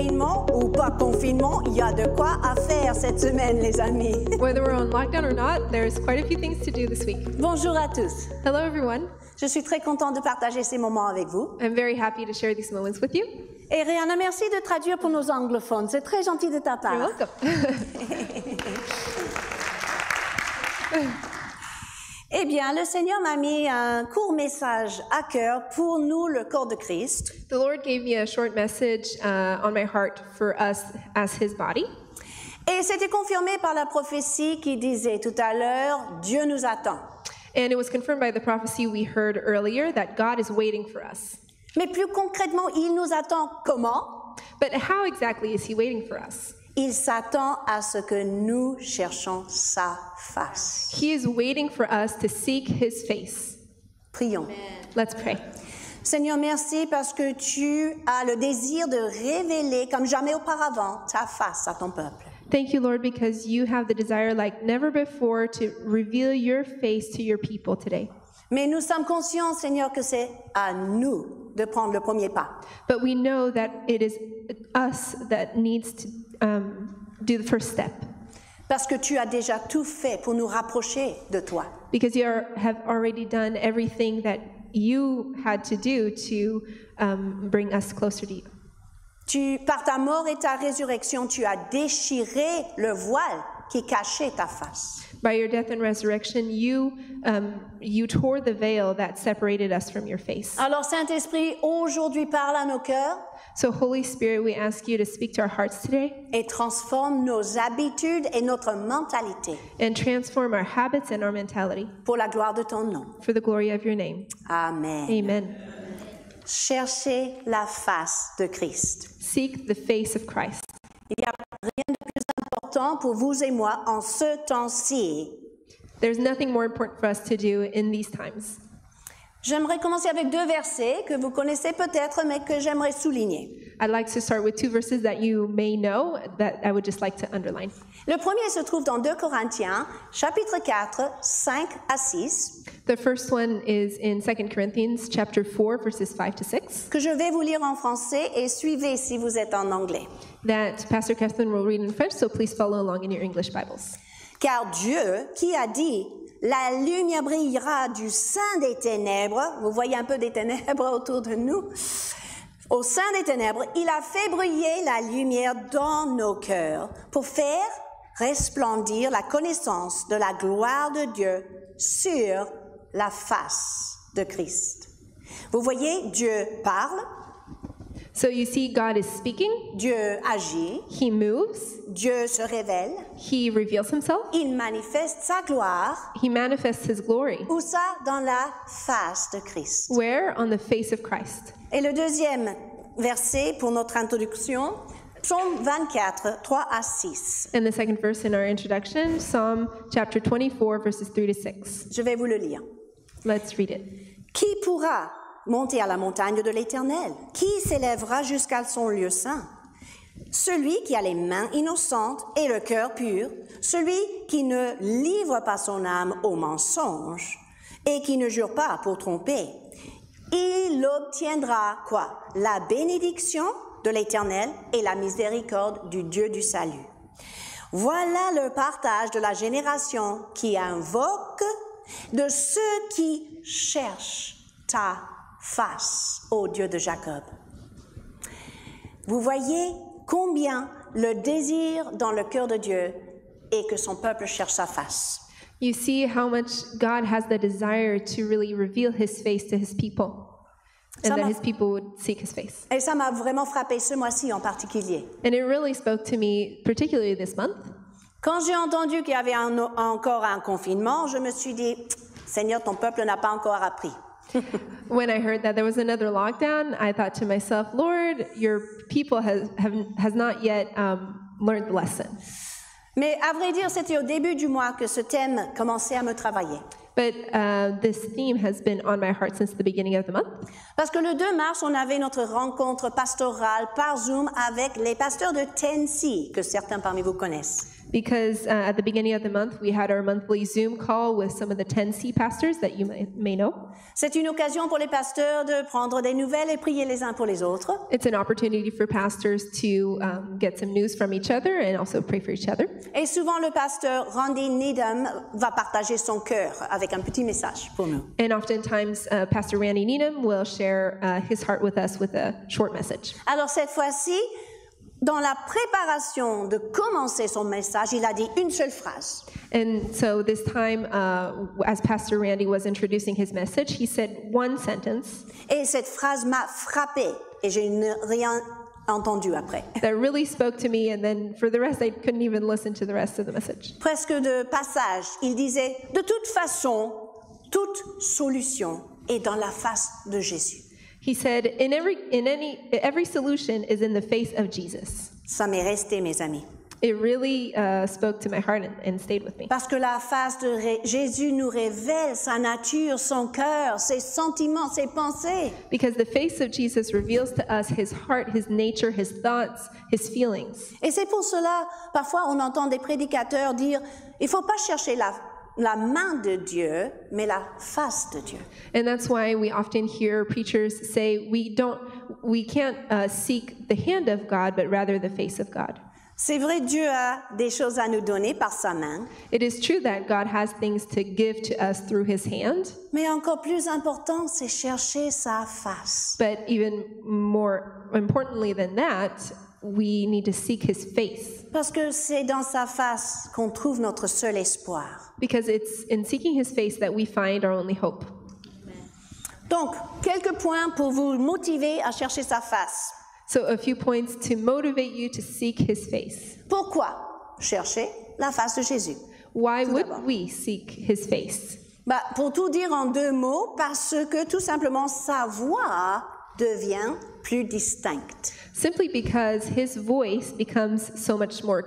confinement ou pas confinement, il y a de quoi à faire cette semaine, les amis. Whether we're on lockdown or not, there's quite a few things to do this week. Bonjour à tous. Hello, everyone. Je suis très contente de partager ces moments avec vous. I'm very happy to share these moments with you. Et Rihanna, merci de traduire pour nos anglophones. C'est très gentil de ta part. You're welcome. Eh bien, le Seigneur m'a mis un court message à cœur pour nous, le corps de Christ. the Lord gave me a short message uh, on my heart for us as His body. Et c'était confirmé par la prophétie qui disait tout à l'heure, Dieu nous attend. And it was confirmed by the prophecy we heard earlier that God is waiting for us. Mais plus concrètement, il nous attend comment? But how exactly is He waiting for us? Il s'attend à ce que nous cherchons sa face. He is waiting for us to seek His face. Prions. Let's pray. Seigneur, merci parce que tu as le désir de révéler comme jamais auparavant ta face à ton peuple. Thank you, Lord, because you have the desire like never before to reveal your face to your people today. Mais nous sommes conscients, Seigneur, que c'est à nous de prendre le premier pas. But we know that it is us that needs to um, do the first step Parce que tu as déjà tout fait pour nous rapprocher de toi. because you are, have already done everything that you had to do to um, bring us closer to you. Tu, par ta mort et ta résurrection, tu as déchiré le voile qui cachait ta face. By your death and resurrection, you um, you tore the veil that separated us from your face. Alors Saint-Esprit, aujourd'hui parle à nos cœurs So, Holy Spirit, we ask you to speak to our hearts today et transforme nos habitudes et notre mentalité and transform our habits and our mentality pour la gloire de ton nom. for the glory of your name. Amen. Amen. Cherchez la face de Christ. Seek the face of Christ. Il n'y a rien de plus important pour vous et moi en ce temps-ci. There's nothing more important for us to do in these times. J'aimerais commencer avec deux versets que vous connaissez peut-être, mais que j'aimerais souligner. I'd like to start with two verses that you may know that I would just like to underline. Le premier se trouve dans 2 Corinthiens, chapitre 4, 5 à 6, The first one is in 2 Corinthians chapter 4 verses 5 to 6 que je vais vous lire en français et suivez si vous êtes en anglais. that Pastor Catherine will read in French, so please follow along in your English Bibles. Car Dieu, qui a dit, la lumière brillera du sein des ténèbres, vous voyez un peu des ténèbres autour de nous, au sein des ténèbres, il a fait briller la lumière dans nos cœurs pour faire resplendir la connaissance de la gloire de Dieu sur la face de Christ. Vous voyez, Dieu parle, So you see, God is speaking, Dieu agit, He moves, Dieu se révèle, He reveals Himself, il manifeste sa gloire, He manifests His glory. où ça dans la face de Christ. Where? On the face of Christ. Et le deuxième verset pour notre introduction, Psaume 24, 3 à 6. And the second verse in our introduction, Psalm chapter 24, verses 3 to 6. Je vais vous le lire. Let's read it. Qui pourra monter à la montagne de l'Éternel Qui s'élèvera jusqu'à son lieu saint Celui qui a les mains innocentes et le cœur pur, celui qui ne livre pas son âme au mensonge et qui ne jure pas pour tromper. Il obtiendra quoi? La bénédiction de l'Éternel et la miséricorde du Dieu du salut. Voilà le partage de la génération qui invoque de ceux qui cherchent ta face, ô Dieu de Jacob. Vous voyez combien le désir dans le cœur de Dieu est que son peuple cherche sa face. You see how much God has the desire to really reveal His face to His people, and that His people would seek His face. Et ça m'a vraiment frappé ce mois-ci en particulier. And it really spoke to me, particularly this month. Quand j'ai entendu qu'il y avait un- encore un confinement, je me suis dit, Seigneur, ton peuple n'a pas encore appris. When I heard that there was another lockdown, I thought to myself, Lord, your people has, have, has not yet um, learned the lesson. Mais à vrai dire, c'était au début du mois que ce thème commençait à me travailler. But uh, this theme has been on my heart since the beginning of the month. Parce que le 2 mars, on avait notre rencontre pastorale par Zoom avec les pasteurs de Tennessee, que certains parmi vous connaissent. Because uh, at the beginning of the month, we had our monthly Zoom call with some of the 10C pastors that you may, may know. C'est une occasion pour les pasteurs de prendre des nouvelles et prier les uns pour les autres. It's an opportunity for pastors to um, get some news from each other and also pray for each other. Et souvent, le pasteur Randy Needham va partager son cœur avec un petit message pour nous. And oftentimes, uh, Pastor Randy Needham will share uh, his heart with us with a short message. Alors cette fois-ci, dans la préparation de commencer son message, il a dit une seule phrase. And so this time, uh, as Pastor Randy was introducing his message, he said one sentence Et cette phrase m'a frappée et je n'ai rien entendu après. that really spoke to me, and then for the rest, I couldn't even listen to the rest of the message. Presque de passage, il disait, de toute façon, toute solution est dans la face de Jésus. He said, "In every in any every solution is in the face of Jesus." Ça m'est resté, mes amis. It really uh, spoke to my heart and, and stayed with me. Parce que la face de Ré- Jésus nous révèle sa nature, son cœur, ses sentiments, ses pensées. Because the face of Jesus reveals to us his heart, his nature, his thoughts, his feelings. Et c'est pour cela, parfois, on entend des prédicateurs dire, il faut pas chercher la, la main de Dieu, mais la face de Dieu. And that's why we often hear preachers say we don't we can't uh, seek the hand of God, but rather the face of God. C'est vrai, Dieu a des choses à nous donner par sa main, It is true that God has things to give to us through his hand, mais encore plus important, c'est chercher sa face. but even more importantly than that, we need to seek his face Parce que c'est dans sa face qu'on trouve notre seul espoir. because it's in seeking his face that we find our only hope. Donc, quelques points pour vous motiver à chercher sa face. So a few points to motivate you to seek his face. Pourquoi chercher la face de Jésus? Why Tout would we seek his face? Bah, Pour tout dire en deux mots, parce que tout simplement sa voix devient plus distincte. Simply because his voice becomes so much more.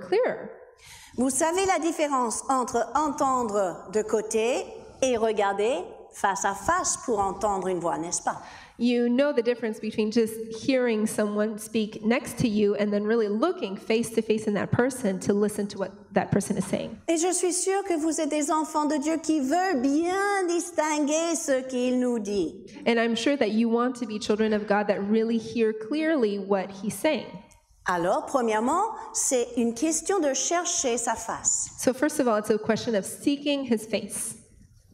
Vous savez la différence entre entendre de côté et regarder face à face pour entendre une voix, n'est-ce pas? You know the difference between just hearing someone speak next to you and then really looking face to face in that person to listen to what that person is saying. Et je suis sûre que vous êtes des enfants de Dieu qui veulent bien distinguer ce qu'il nous dit. And I'm sure that you want to be children of God that really hear clearly what he's saying. Alors, premièrement, c'est une question de chercher sa face. So, first of all, it's a question of seeking his face.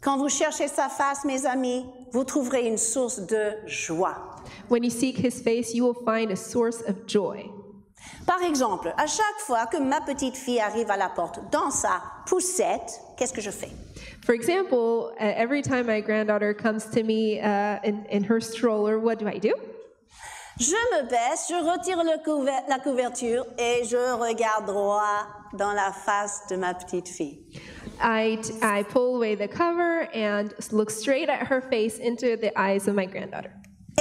Quand vous cherchez sa face, mes amis, vous trouverez une source de joie. When you seek his face, you will find a source of joy. Par exemple, à chaque fois que ma petite fille arrive à la porte dans sa poussette, qu'est-ce que je fais? For example, uh, every time my granddaughter comes to me uh, in, in her stroller, what do I do? Je me baisse, je retire le couver- la couverture et je regarde droit dans la face de ma petite fille. I, pull away the cover and look straight at her face into the eyes of my granddaughter.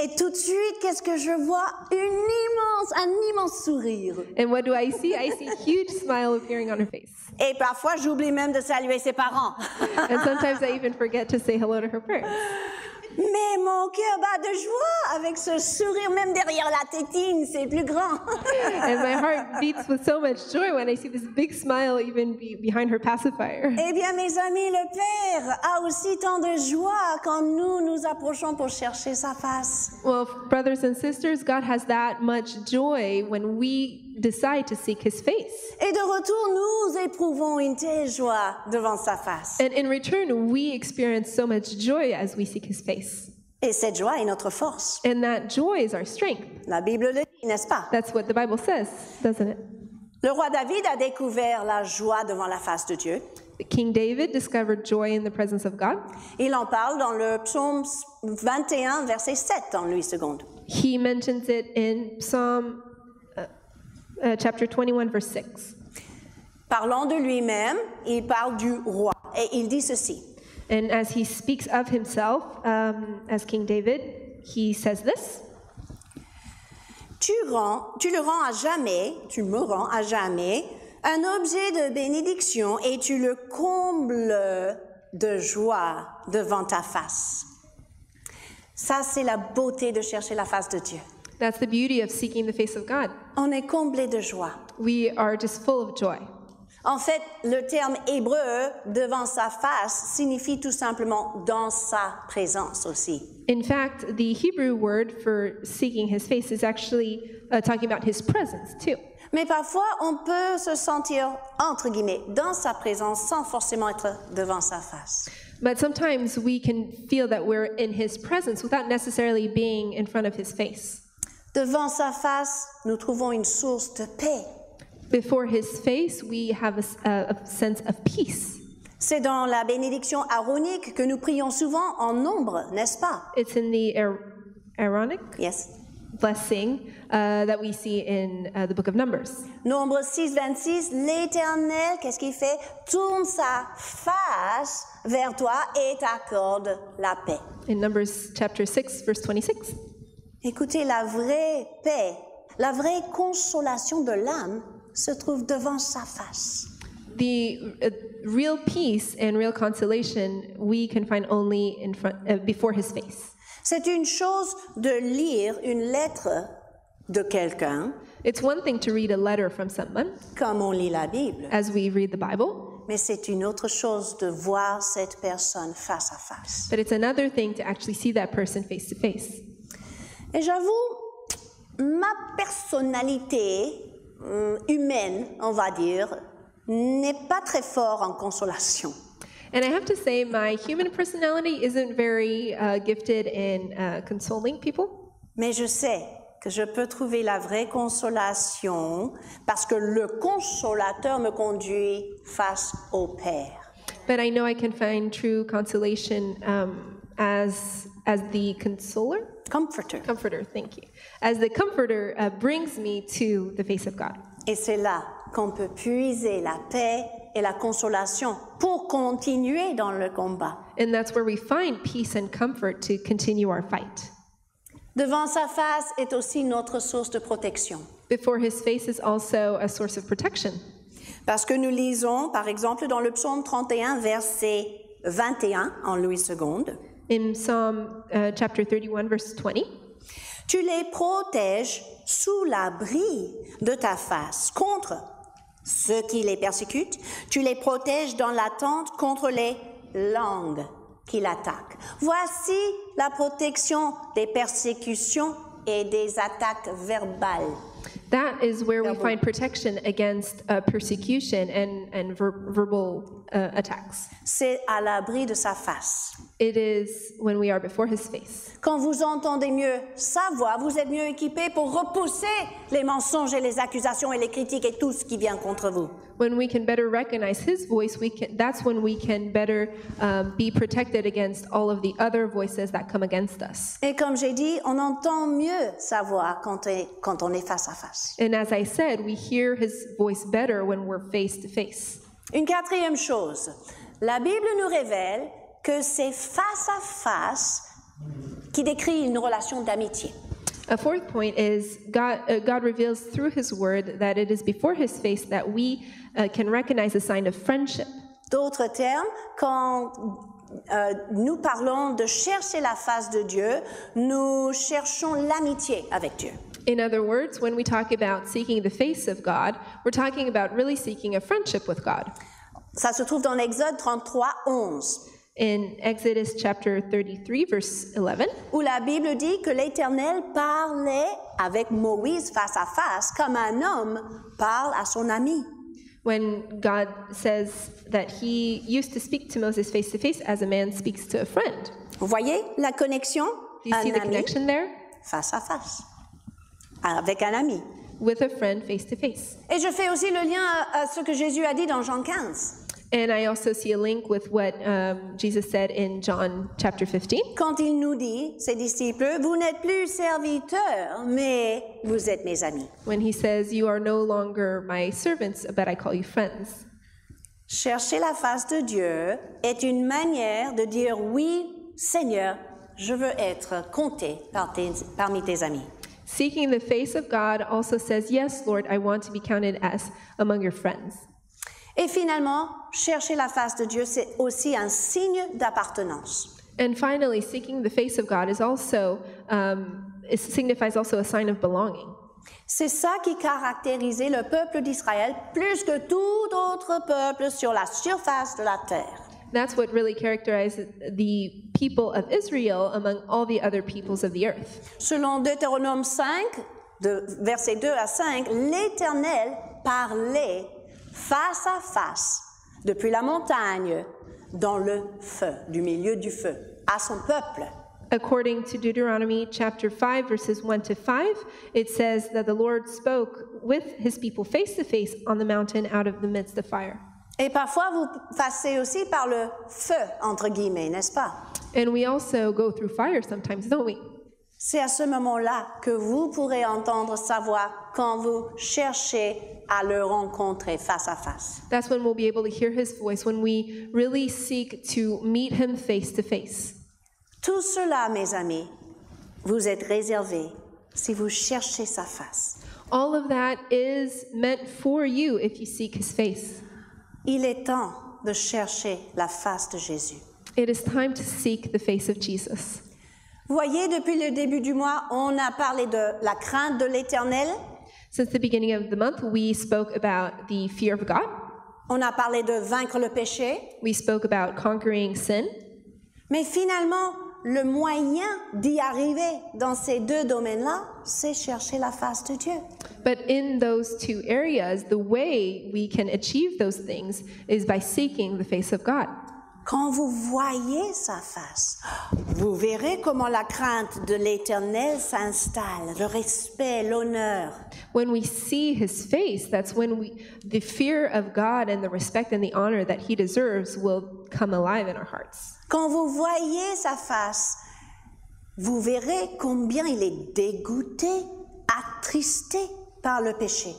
Et tout de suite, qu'est-ce que je vois? Une immense, un immense sourire. And what do I see? I see a huge smile appearing on her face. Et parfois, j'oublie même de saluer ses parents. And sometimes I even forget to say hello to her parents. Mais mon cœur bat de joie avec ce sourire, même derrière la tétine, c'est plus grand. And my heart beats with so much joy when I see this big smile even be behind her pacifier. Eh bien, mes amis, le Père a aussi tant de joie quand nous nous approchons pour chercher sa face. Well, brothers and sisters, God has that much joy when we decide to seek his face. Et de retour, nous éprouvons une telle joie devant sa face. And in return, we experience so much joy as we seek his face. Et cette joie est notre force. And that joy is our strength. La Bible le dit, n'est-ce pas? That's what the Bible says, doesn't it? Le roi David a découvert la joie devant la face de Dieu. King David discovered joy in the presence of God. Il en parle dans le psaume 21, verset 7 en lui seconde. He mentions it in Psalm uh, chapter 21, verse 6. Parlant de lui-même, il parle du roi. Et il dit ceci. And as he speaks of himself um, as King David, he says this Tu, rends, tu le rends à jamais, tu me rends à jamais, un objet de bénédiction et tu le combles de joie devant ta face. Ça, c'est la beauté de chercher la face de Dieu. That's the beauty of seeking the face of God. On est comblé de joie. We are just full of joy. En fait, le terme hébreu devant sa face signifie tout simplement dans sa présence aussi. In fact, the Hebrew word for seeking his face is actually uh, talking about his presence too. Mais parfois, on peut se sentir, entre guillemets, dans sa présence sans forcément être devant sa face. But sometimes we can feel that we're in his presence without necessarily being in front of his face. Devant sa face, nous trouvons une source de paix. Before his face, we have a, a- sense of peace. C'est dans la bénédiction aronique que nous prions souvent en nombre, n'est-ce pas? It's in the Aar- Aaronic Yes. blessing uh, that we see in uh, the book of Numbers. Nombre 6, 26, l'Éternel, qu'est-ce qu'il fait? Tourne sa face vers toi et t'accorde la paix. In Numbers chapter 6, verse 26. Écoutez, la vraie paix, la vraie consolation de l'âme se trouve devant sa face. The uh, real peace and real consolation we can find only in front, uh, before his face. C'est une chose de lire une lettre de quelqu'un, It's one thing to read a letter from someone comme on lit la Bible, as we read the Bible, mais c'est une autre chose de voir cette personne face à face. but it's another thing to actually see that person face to face. Et j'avoue, ma personnalité hum, humaine, on va dire, n'est pas très fort en consolation. And I have to say, my human personality isn't very uh, gifted in uh, consoling people. Mais je sais que je peux trouver la vraie consolation parce que le consolateur me conduit face au Père. But I know I can find true consolation um, as as the consoler, Comforter. comforter. Thank you. As the comforter uh, brings me to the face of God, Et c'est là qu'on peut puiser la paix et la consolation pour continuer dans le combat. and that's where we find peace and comfort to continue our fight. Devant sa face est aussi notre source de protection. Before His face is also a source of protection, Parce que nous lisons, par exemple, dans le psaume 31, verset 21, en Louis II, in Psalm uh, chapter 31, verse 20. Tu les protèges sous l'abri de ta face contre ceux qui les persécutent. Tu les protèges dans l'attente contre les langues qui l'attaquent. Voici la protection des persécutions et des attaques verbales. That is where we find protection against uh, persecution and, and ver- verbal uh, attacks. C'est à l'abri de sa face. It is when we are before his face. Quand vous entendez mieux sa voix, vous êtes mieux équipé pour repousser les mensonges et les accusations et les critiques et tout ce qui vient contre vous. When we can better recognize his voice, we can, that's when we can better um, be protected against all of the other voices that come against us. Et comme j'ai dit, on entend mieux sa voix quand, on est- quand on est face à face. And as I said, we hear his voice better when we're face to face. Une quatrième chose, la Bible nous révèle que c'est face à face qui décrit une relation d'amitié. A fourth point is God, uh, God reveals through his word that it is before his face that we uh, can recognize a sign of friendship. D'autres termes, quand euh, nous parlons de chercher la face de Dieu, nous cherchons l'amitié avec Dieu. In other words, when we talk about seeking the face of God, we're talking about really seeking a friendship with God. Ça se trouve dans l'Exode 33, 11, In Exodus chapter 33, verse 11, où la Bible dit que l'Éternel parlait avec Moïse face à face comme un homme parle à son ami. when God says that he used to speak to Moses face to face as a man speaks to a friend. Vous voyez la connexion Do you see the ami connection there? face à face, avec un ami. With a friend face to face. Et je fais aussi le lien à à ce que Jésus a dit dans Jean 15. And I also see a link with what um, Jesus said in John chapter 15 Quand il nous dit, ses disciples, vous n'êtes plus serviteurs, mais vous êtes mes amis. when he says, You are no longer my servants, but I call you friends. Chercher la face de Dieu est une manière de dire oui, Seigneur, je veux être compté par tes- parmi tes amis. Seeking the face of God also says, Yes, Lord, I want to be counted as among your friends. Et finalement, chercher la face de Dieu, c'est aussi un signe d'appartenance. And finally, seeking the face of God is also um, it signifies also a sign of belonging. C'est ça qui caractérisait le peuple d'Israël plus que tout autre peuple sur la surface de la terre. That's what really characterized the people of Israel among all the other peoples of the earth. Selon Deutéronome 5, de versets 2 à 5, l'Éternel parlait face à face depuis la montagne dans le feu, du milieu du feu, à son peuple. According to Deuteronomy chapter 5, verses 1 to 5, it says that the Lord spoke with his people face to face on the mountain out of the midst of fire. Et parfois, vous passez aussi par le feu, entre guillemets, n'est-ce pas? And we also go through fire sometimes, don't we? C'est à ce moment-là que vous pourrez entendre sa voix quand vous cherchez à le rencontrer face à face. That's when we'll be able to hear his voice, when we really seek to meet him face to face. Tout cela, mes amis, vous êtes réservé si vous cherchez sa face. All of that is meant for you if you seek his face. Il est temps de chercher la face de Jésus. It is time to seek the face of Jesus. Voyez, depuis le début du mois, on a parlé de la crainte de l'Éternel, Since the beginning of the month, we spoke about the fear of God. on a parlé de vaincre le péché, We spoke about conquering sin. mais finalement, le moyen d'y arriver dans ces deux domaines-là, c'est chercher la face de Dieu. But in those two areas, the way we can achieve those things is by seeking the face of God. Quand vous voyez sa face, vous verrez comment la crainte de l'Éternel s'installe, le respect, l'honneur. When we see his face, that's when we the fear of God and the respect and the honor that he deserves will come alive in our hearts. Quand vous voyez sa face, vous verrez combien il est dégoûté, attristé par le péché.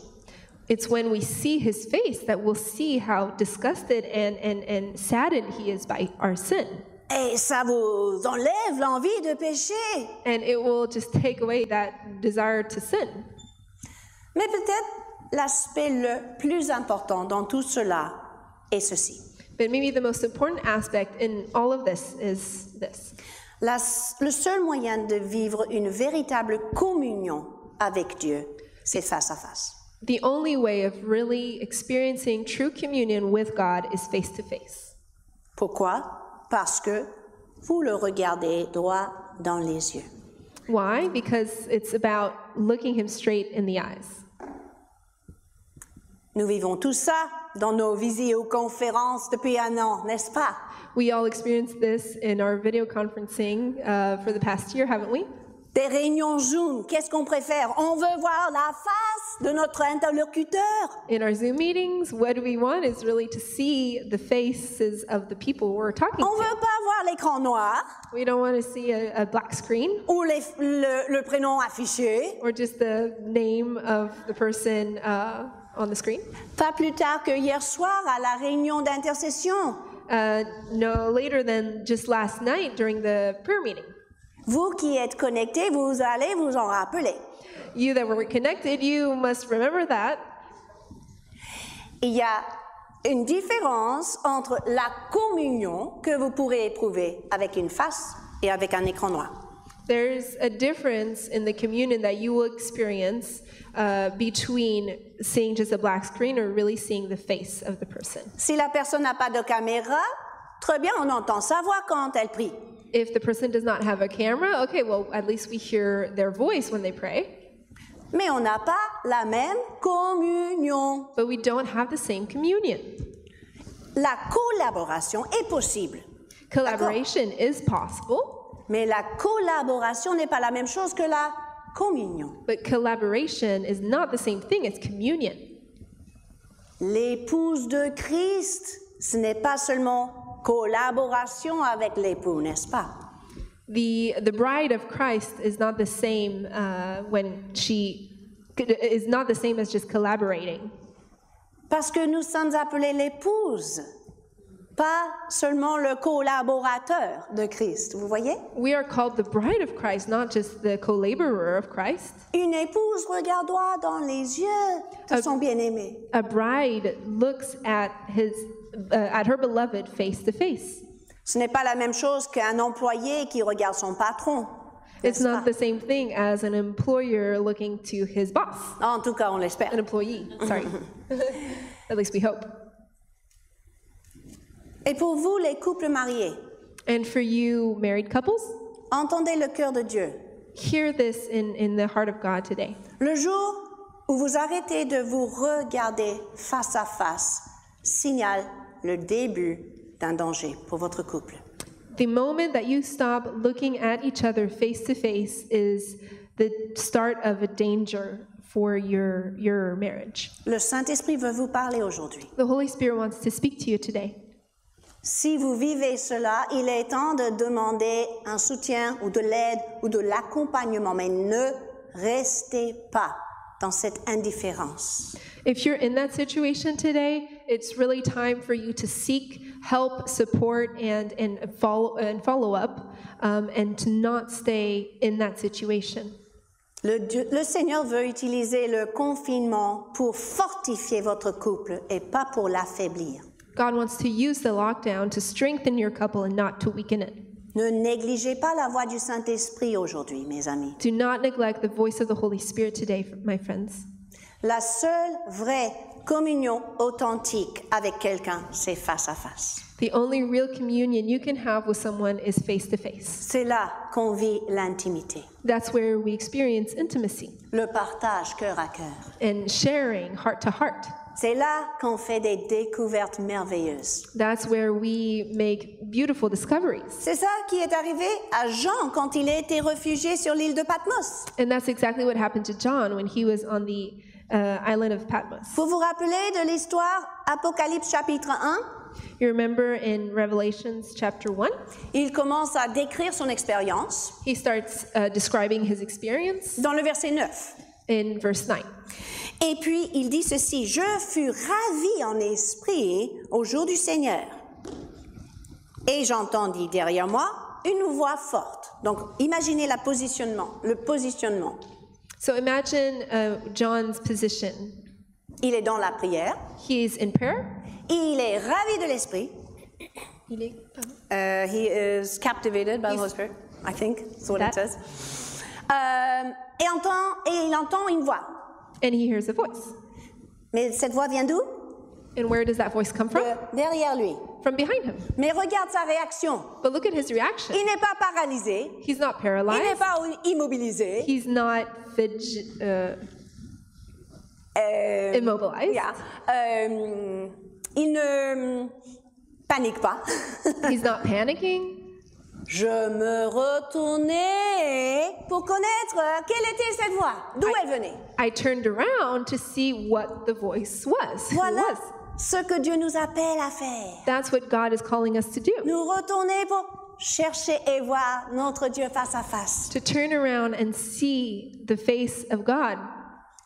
It's when we see his face that we'll see how disgusted and, and, and saddened he is by our sin. Et ça vous enlève l'envie de pécher. And it will just take away that desire to sin. Mais peut-être l'aspect le plus important dans tout cela est ceci. But maybe the most important aspect in all of this is this. La- le seul moyen de vivre une véritable communion avec Dieu, c'est face à face. The only way of really experiencing true communion with God is face to face. Pourquoi? Parce que vous le regardez droit dans les yeux. Why? Because it's about looking him straight in the eyes. Nous vivons tout ça dans nos visioconférences depuis un an, n'est-ce pas? We all experienced this in our video conferencing uh, for the past year, haven't we? Des réunions Zoom, qu'est-ce qu'on préfère? On veut voir la face de notre interlocuteur. In our Zoom meetings, what we want is really to see the faces of the people we're talking On to. veut pas voir l'écran noir We don't want to see a, a black screen ou les- le, le prénom affiché. or just the name of the person uh, on the screen? Pas plus tard que hier soir à la réunion d'intercession. Uh, no later than just last night during the prayer meeting. Vous qui êtes connectés, vous allez vous en rappeler. You that were connected, you must remember that. Il y a une différence entre la communion que vous pourrez éprouver avec une face et avec un écran noir. There's a difference in the communion that you will experience uh, between seeing just a black screen or really seeing the face of the person. Si la personne n'a pas de caméra, très bien, on entend sa voix quand elle prie. If the person does not have a camera, okay, well, at least we hear their voice when they pray, Mais on n'a pas la même communion. but we don't have the same communion. La collaboration est possible, Collaboration is possible, mais la collaboration n'est pas la même chose que la communion. but collaboration is not the same thing as communion. L'épouse de Christ, ce n'est pas seulement collaboration avec l'époux, n'est-ce pas? The, the bride of Christ is not the same uh, when she is not the same as just collaborating. Parce que nous sommes appelés l'épouse, pas seulement le collaborateur de Christ, vous voyez? We are called the bride of Christ, not just the co laborer of Christ. Une épouse regarde droit dans les yeux de son bien-aimé. A bride looks at, his, uh, at her beloved face to face. Ce n'est pas la même chose qu'un employé qui regarde son patron. It's not pas? the same thing as an employer looking to his boss, En tout cas, on l'espère. an employee, sorry. At least we hope. Et pour vous, les couples mariés, And for you married couples, entendez le cœur de Dieu. hear this in, in the heart of God today. Le jour où vous arrêtez de vous regarder face à face signale le début d'un danger pour votre couple. The moment that you stop looking at each other face to face is the start of a danger for your, your marriage. Le Saint-Esprit veut vous parler aujourd'hui. The Holy Spirit wants to speak to you today. Si vous vivez cela, il est temps de demander un soutien ou de l'aide ou de l'accompagnement, mais ne restez pas dans cette indifférence. If you're in that situation today, it's really time for you to seek help, support, and, and follow and follow up, um, and to not stay in that situation. Le, Dieu- le Seigneur veut utiliser le confinement pour fortifier votre couple et pas pour l'affaiblir. God wants to use the lockdown to strengthen your couple and not to weaken it. Ne négligez pas la voix du Saint-Esprit aujourd'hui, mes amis. Do not neglect the voice of the Holy Spirit today, my friends. La seule vraie communion authentique avec quelqu'un, c'est face à face. The only real communion you can have with someone is face to face. C'est là qu'on vit l'intimité, That's where we experience intimacy le partage cœur à cœur. and sharing heart to heart. C'est là qu'on fait des découvertes merveilleuses. That's where we make beautiful discoveries. C'est ça qui est arrivé à Jean quand il a été réfugié sur l'île de Patmos. And that's exactly what happened to John when he was on the uh, island of Patmos. Vous vous rappelez de l'histoire Apocalypse chapitre 1 You remember in Revelations chapter 1, Il commence à décrire son expérience he starts uh, describing his experience dans le verset 9. In verse 9. Et puis il dit ceci, je fus ravi en esprit au jour du Seigneur. Et j'entendis derrière moi une voix forte. Donc imaginez la positionnement, le positionnement. So imagine uh, John's position. Il est dans la prière, He is in prayer. il est ravi de l'esprit. Il est- Uh, he is captivated by the Holy Spirit, I think, that's what it That- says. Euh, et, entend, et il entend une voix. And he hears a voice. Mais cette voix vient d'où? And where does that voice come from? De derrière lui. From behind him. Mais regarde sa réaction. But look at his reaction. Il n'est pas paralysé, He's not il n'est paralyzed. pas immobilisé. He's not fidget, uh, Euh, immobilized. yeah. Euh, il ne panique pas. He's not panicking. Je me retournais pour connaître quelle était cette voix, d'où elle venait? I turned around to see what the voice was. Who Voilà was? ce que Dieu nous appelle à faire. That's what God is calling us to do. Nous retourner pour chercher et voir notre Dieu face à face. To turn around and see the face of God.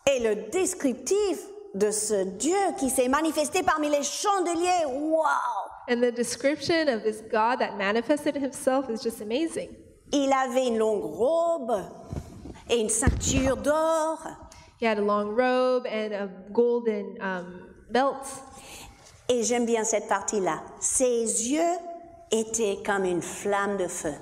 Et le descriptif de ce Dieu qui s'est manifesté parmi les chandeliers, wow! And the description of this God that manifested himself is just amazing. Il avait une longue robe et une ceinture d'or. He had a long robe and a golden um, belt. Et j'aime bien cette partie-là. Ses yeux étaient comme une flamme de feu.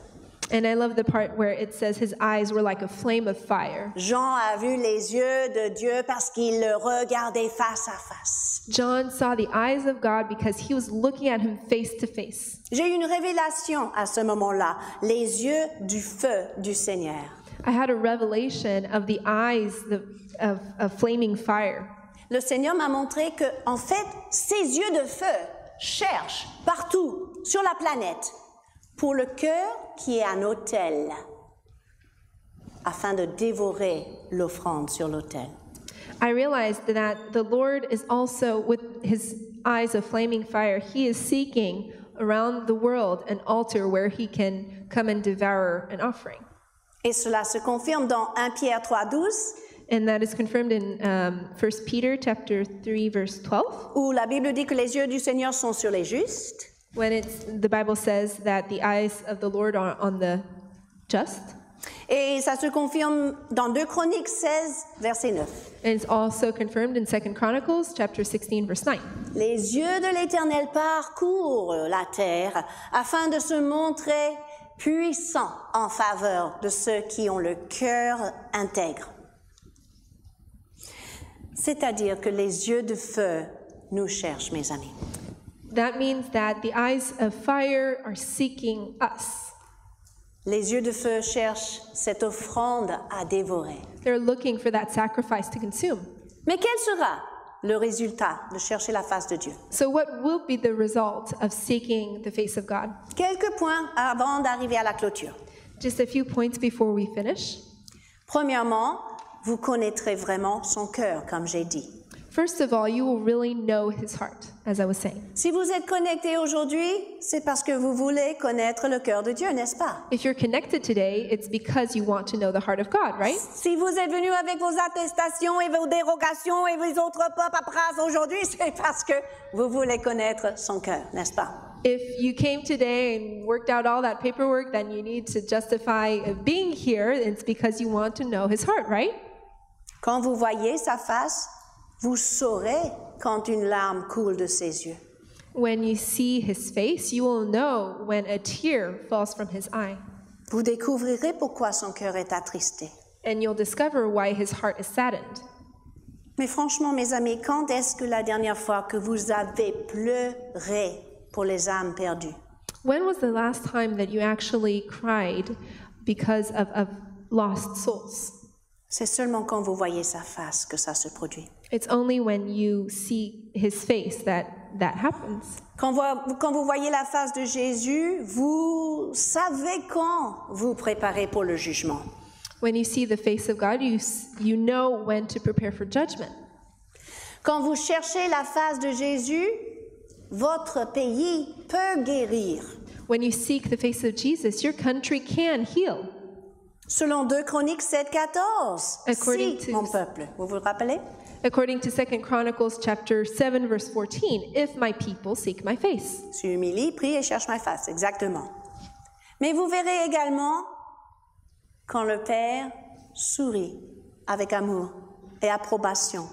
And I love the part where it says his eyes were like a flame of fire. Jean a vu les yeux de Dieu parce qu'il le regardait face à face. John saw the eyes of God because he was looking at him face to face. J'ai eu une révélation à ce moment-là, les yeux du feu du Seigneur. I had a revelation of the eyes the- of, of flaming fire. Le Seigneur m'a montré que, en fait, ces yeux de feu cherchent partout sur la planète pour le cœur qui est un autel, afin de dévorer l'offrande sur l'autel. I realized that the Lord is also, with his eyes of flaming fire, he is seeking around the world an altar where he can come and devour an offering. Et cela se confirme dans 1 Pierre 3,12, And that is confirmed in um, 1 Peter chapter 3, verse 12, où la Bible dit que les yeux du Seigneur sont sur les justes. When it's, the Bible says that the eyes of the Lord are on the just. Et ça se confirme dans 2 Chroniques 16, verset 9. And it's also confirmed in 2 Chronicles chapter 16, verse 9. Les yeux de l'Éternel parcourent la terre afin de se montrer puissant en faveur de ceux qui ont le cœur intègre. C'est-à-dire que les yeux de feu nous cherchent, mes amis. That means that the eyes of fire are seeking us. Les yeux de feu cherchent cette offrande à dévorer. They're looking for that sacrifice to consume. Mais quel sera le résultat de chercher la face de Dieu? So, what will be the result of seeking the face of God? Quelques points avant d'arriver à la clôture. Just a few points before we finish. Premièrement, vous connaîtrez vraiment son cœur, comme j'ai dit. First of all, you will really know his heart, as I was saying. Si vous êtes connecté aujourd'hui, c'est parce que vous voulez connaître le cœur de Dieu, n'est-ce pas If you're connected today, it's because you want to know the heart of God, right? Si vous êtes venu avec vos attestations et vos dérogations et vos autres paperasses aujourd'hui, c'est parce que vous voulez connaître son cœur, n'est-ce pas If you came today and worked out all that paperwork, then you need to justify uh, being here. It's because you want to know his heart, right? Quand vous voyez sa face, vous saurez quand une larme coule de ses yeux. When you see his face, you will know when a tear falls from his eye. Vous découvrirez pourquoi son cœur est attristé. And you'll discover why his heart is saddened. Mais franchement, mes amis, quand est-ce que la dernière fois que vous avez pleuré pour les âmes perdues? When was the last time that you actually cried because of, of lost souls? C'est seulement quand vous voyez sa face que ça se produit. It's only when you see his face that that happens. Quand vous, quand vous voyez la face de Jésus, vous savez quand vous préparez pour le jugement. When you see the face of God, you, you know when to prepare for judgment. Quand vous cherchez la face de Jésus, votre pays peut guérir. When you seek the face of Jesus, your country can heal. Selon 2 Chroniques 7, 14. According si, to- mon peuple, vous vous le rappelez? According to 2 Chronicles chapter 7 verse 14, if my people seek my face. S'humilie, prie et cherche ma face, exactement. Mais vous verrez également quand le Père sourit avec amour et approbation.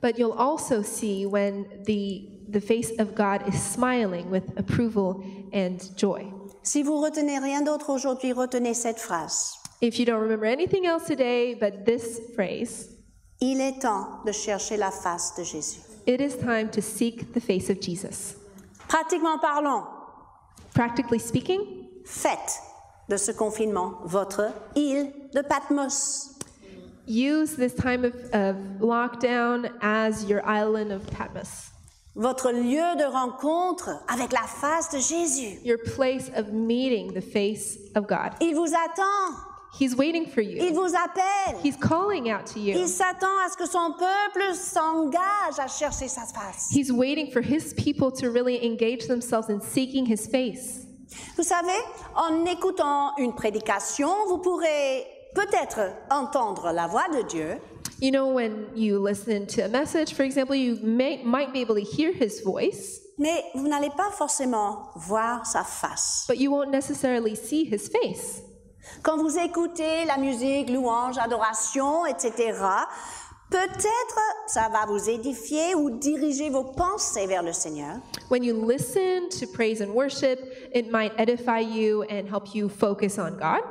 But you'll also see when the the face of God is smiling with approval and joy. Si vous retenez rien d'autre aujourd'hui, retenez cette phrase. If you don't remember anything else today but this phrase, Il est temps de chercher la face de Jésus. it is time to seek the face of Jesus. Pratiquement parlant, Practically speaking, faites de ce confinement votre île de Patmos. use this time of, of lockdown as your island of Patmos, Votre lieu de rencontre avec la face de Jésus. your place of meeting the face of God. Il vous attend. He's waiting for you. Il vous appelle. He's calling out to you. Il s'attend à ce que son peuple s'engage à chercher sa face. He's waiting for his people to really engage themselves in seeking his face. Vous savez, en écoutant une prédication, vous pourrez peut-être entendre la voix de Dieu, You know, when you listen to a message, for example, you may, might be able to hear his voice, mais vous n'allez pas forcément voir sa face. but you won't necessarily see his face. Quand vous écoutez la musique, louange, adoration, etc., peut-être ça va vous édifier ou diriger vos pensées vers le Seigneur. When you listen to praise and worship, it might edify you and help you focus on God,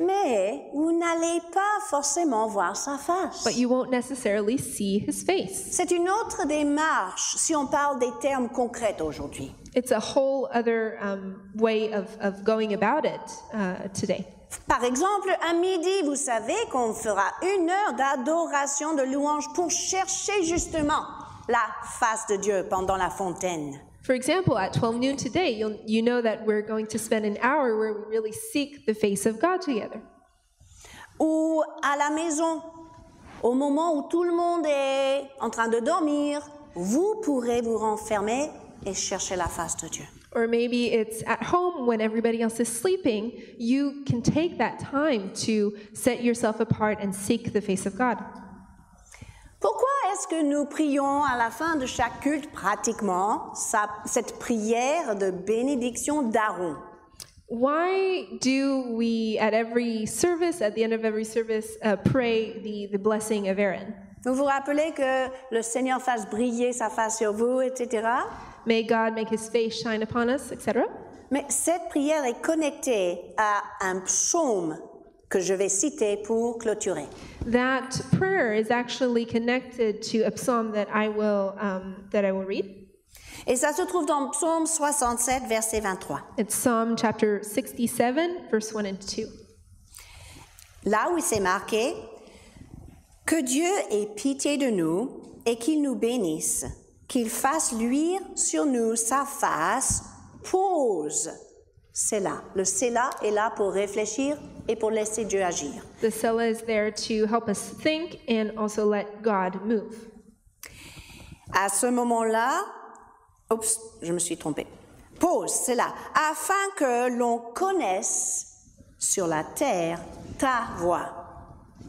Mais vous n'allez pas forcément voir sa face. but you won't necessarily see his face. C'est une autre démarche si on parle des termes concrets aujourd'hui. It's a whole other um, way of, of going about it uh, today. Par exemple, à midi, vous savez qu'on fera une heure d'adoration, de louange pour chercher justement la face de Dieu pendant la fontaine. For example, at 12 noon today, you'll, you know that we're going to spend an hour where we really seek the face of God together. Ou à la maison, au moment où tout le monde est en train de dormir, vous pourrez vous renfermer et chercher la face de Dieu. Or maybe it's at home when everybody else is sleeping. You can take that time to set yourself apart and seek the face of God. Pourquoi est-ce que nous prions à la fin de chaque culte pratiquement sa- cette prière de bénédiction d'Aaron? Why do we, at every service, at the end of every service, uh, pray the, the blessing of Aaron? Vous vous rappelez que le Seigneur fasse briller sa face sur vous, etc. May God make his face shine upon us, etc. Mais cette prière est connectée à un psaume que je vais citer pour clôturer. That prayer is actually connected to a psalm that I will um, that I will read. Et ça se trouve dans Psaume 67, verset 23. It's Psalm chapter 67, verse 1 and 2. Là où c'est marqué Que Dieu ait pitié de nous et qu'il nous bénisse, qu'il fasse luire sur nous sa face, pose. C'est là. Le c'est là est là pour réfléchir et pour laisser Dieu agir. The Selah is there to help us think and also let God move. À ce moment-là, oups, je me suis trompée. Pause, c'est là. Afin que l'on connaisse sur la terre ta voix,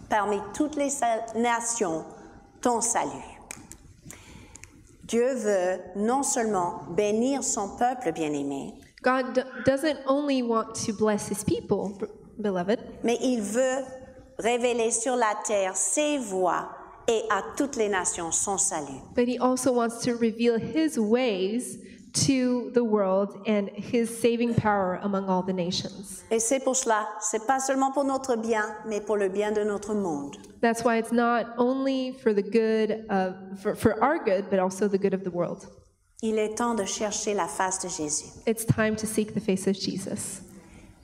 parmi toutes les nations, ton salut. Dieu veut non seulement bénir son peuple bien-aimé, God doesn't only want to bless his people, beloved, mais il veut révéler sur la terre ses voies et à toutes les nations son salut. but he also wants to reveal his ways to the world and his saving power among all the nations. Et c'est pour cela, c'est pas seulement pour notre bien, mais pour le bien de notre monde. That's why it's not only for the good of for, for our good, but also the good of the world. Il est temps de chercher la face de Jésus. It's time to seek the face of Jesus.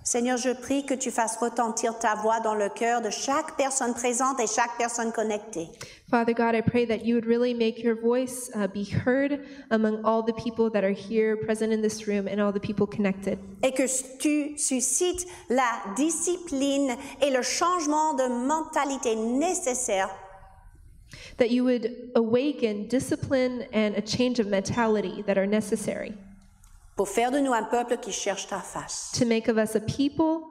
Seigneur, je prie que tu fasses retentir ta voix dans le cœur de chaque personne présente et chaque personne connectée. Father God, I pray that you would really make your voice uh, be heard among all the people that are here present in this room and all the people connected. Et que tu suscites la discipline et le changement de mentalité nécessaire That you would awaken discipline and a change of mentality that are necessary pour faire de nous un peuple qui cherche ta face. to make of us a people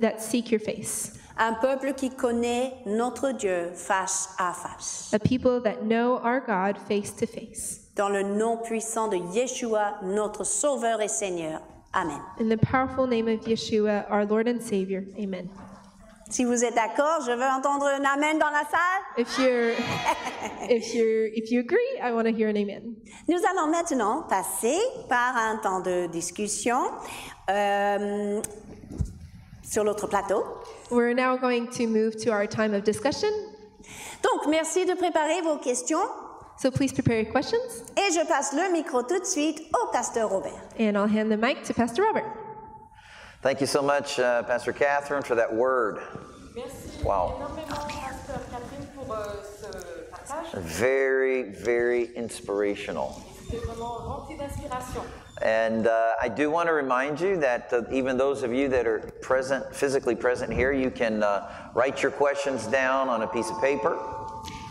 that seek your face, Un peuple qui connaît notre Dieu face à face. a people that know our God face to face. Dans le nom puissant de Yeshua, notre Sauveur et Seigneur. Amen. In the powerful name of Yeshua, our Lord and Savior, amen. Si vous êtes d'accord, je veux entendre un Amen dans la salle. If you're if you're if you agree, I want to hear an amen. Nous allons maintenant passer par un temps de discussion euh, sur l'autre plateau. We're now going to move to our time of discussion. Donc, merci de préparer vos questions So please prepare your questions, et je passe le micro tout de suite au pasteur Robert. and I'll hand the mic to Pastor Robert. Thank you so much, uh, Pastor Catherine, for that word. Merci Wow. énormément, Pasteur Catherine, pour euh. Very, very inspirational. C'était vraiment rempli d'inspiration. And uh, I do want to remind you that uh, even those of you that are present, physically present here, you can uh, write your questions down on a piece of paper.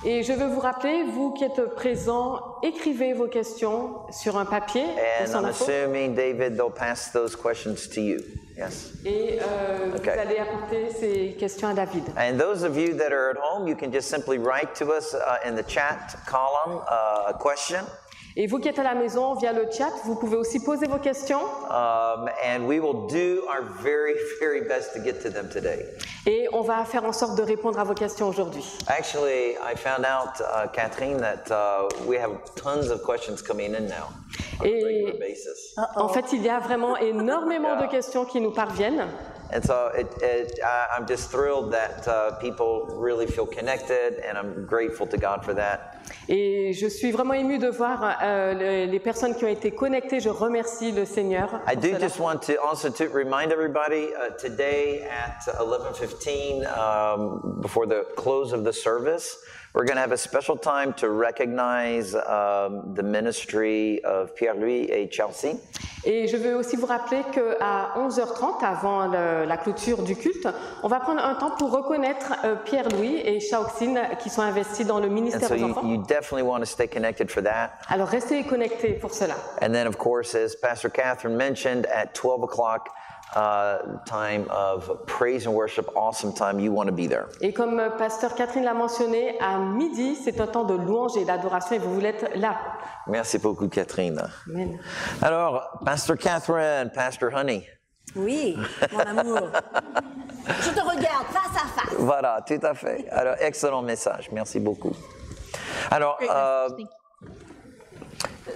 Et je veux vous rappeler, vous qui êtes présents, écrivez vos questions sur un papier And I'm assuming, David, they'll pass those questions to you. Yes. Et euh, Okay. vous allez apporter ces questions à David. And those of you that are at home, you can just simply write to us uh, in the chat column uh, a question. Et vous qui êtes à la maison, via le chat, vous pouvez aussi poser vos questions. Um, and we will do our very, very best to get to them today. Et on va faire en sorte de répondre à vos questions aujourd'hui. Actually, I found out, uh, Catherine, that uh, we have tons of questions coming in now on a regular Et basis. en fait, il y a vraiment énormément de questions qui nous parviennent. And so it, it, I, I'm just thrilled that uh, people really feel connected, and I'm grateful to God for that. Et je suis vraiment émue de voir euh, les, les personnes qui ont été connectées. Je remercie le Seigneur. I do just want to also to remind everybody uh, today at 11:15, um, before the close of the service, we're going to have a special time to recognize um, the ministry of Pierre-Louis et Chelsea. Et je veux aussi vous rappeler qu'à 11h30, avant le- la clôture du culte, on va prendre un temps pour reconnaître euh, Pierre-Louis et Shaoxin qui sont investis dans le ministère so des you, enfants. you definitely want to stay connected for that. Alors restez connectés pour cela. And then, of course, as Pastor Catherine mentioned, at 12 o'clock, uh, time of praise and worship, awesome time, you want to be there. Et comme euh, Pasteur Catherine l'a mentionné, à midi, c'est un temps de louange et d'adoration et vous voulez être là. Merci beaucoup, Catherine. Amen. Alors, Pastor Catherine, Pastor Honey. Oui, mon amour. Je te regarde face à face. Voilà, tout à fait. Alors, excellent message. Merci beaucoup. Alors, Great euh,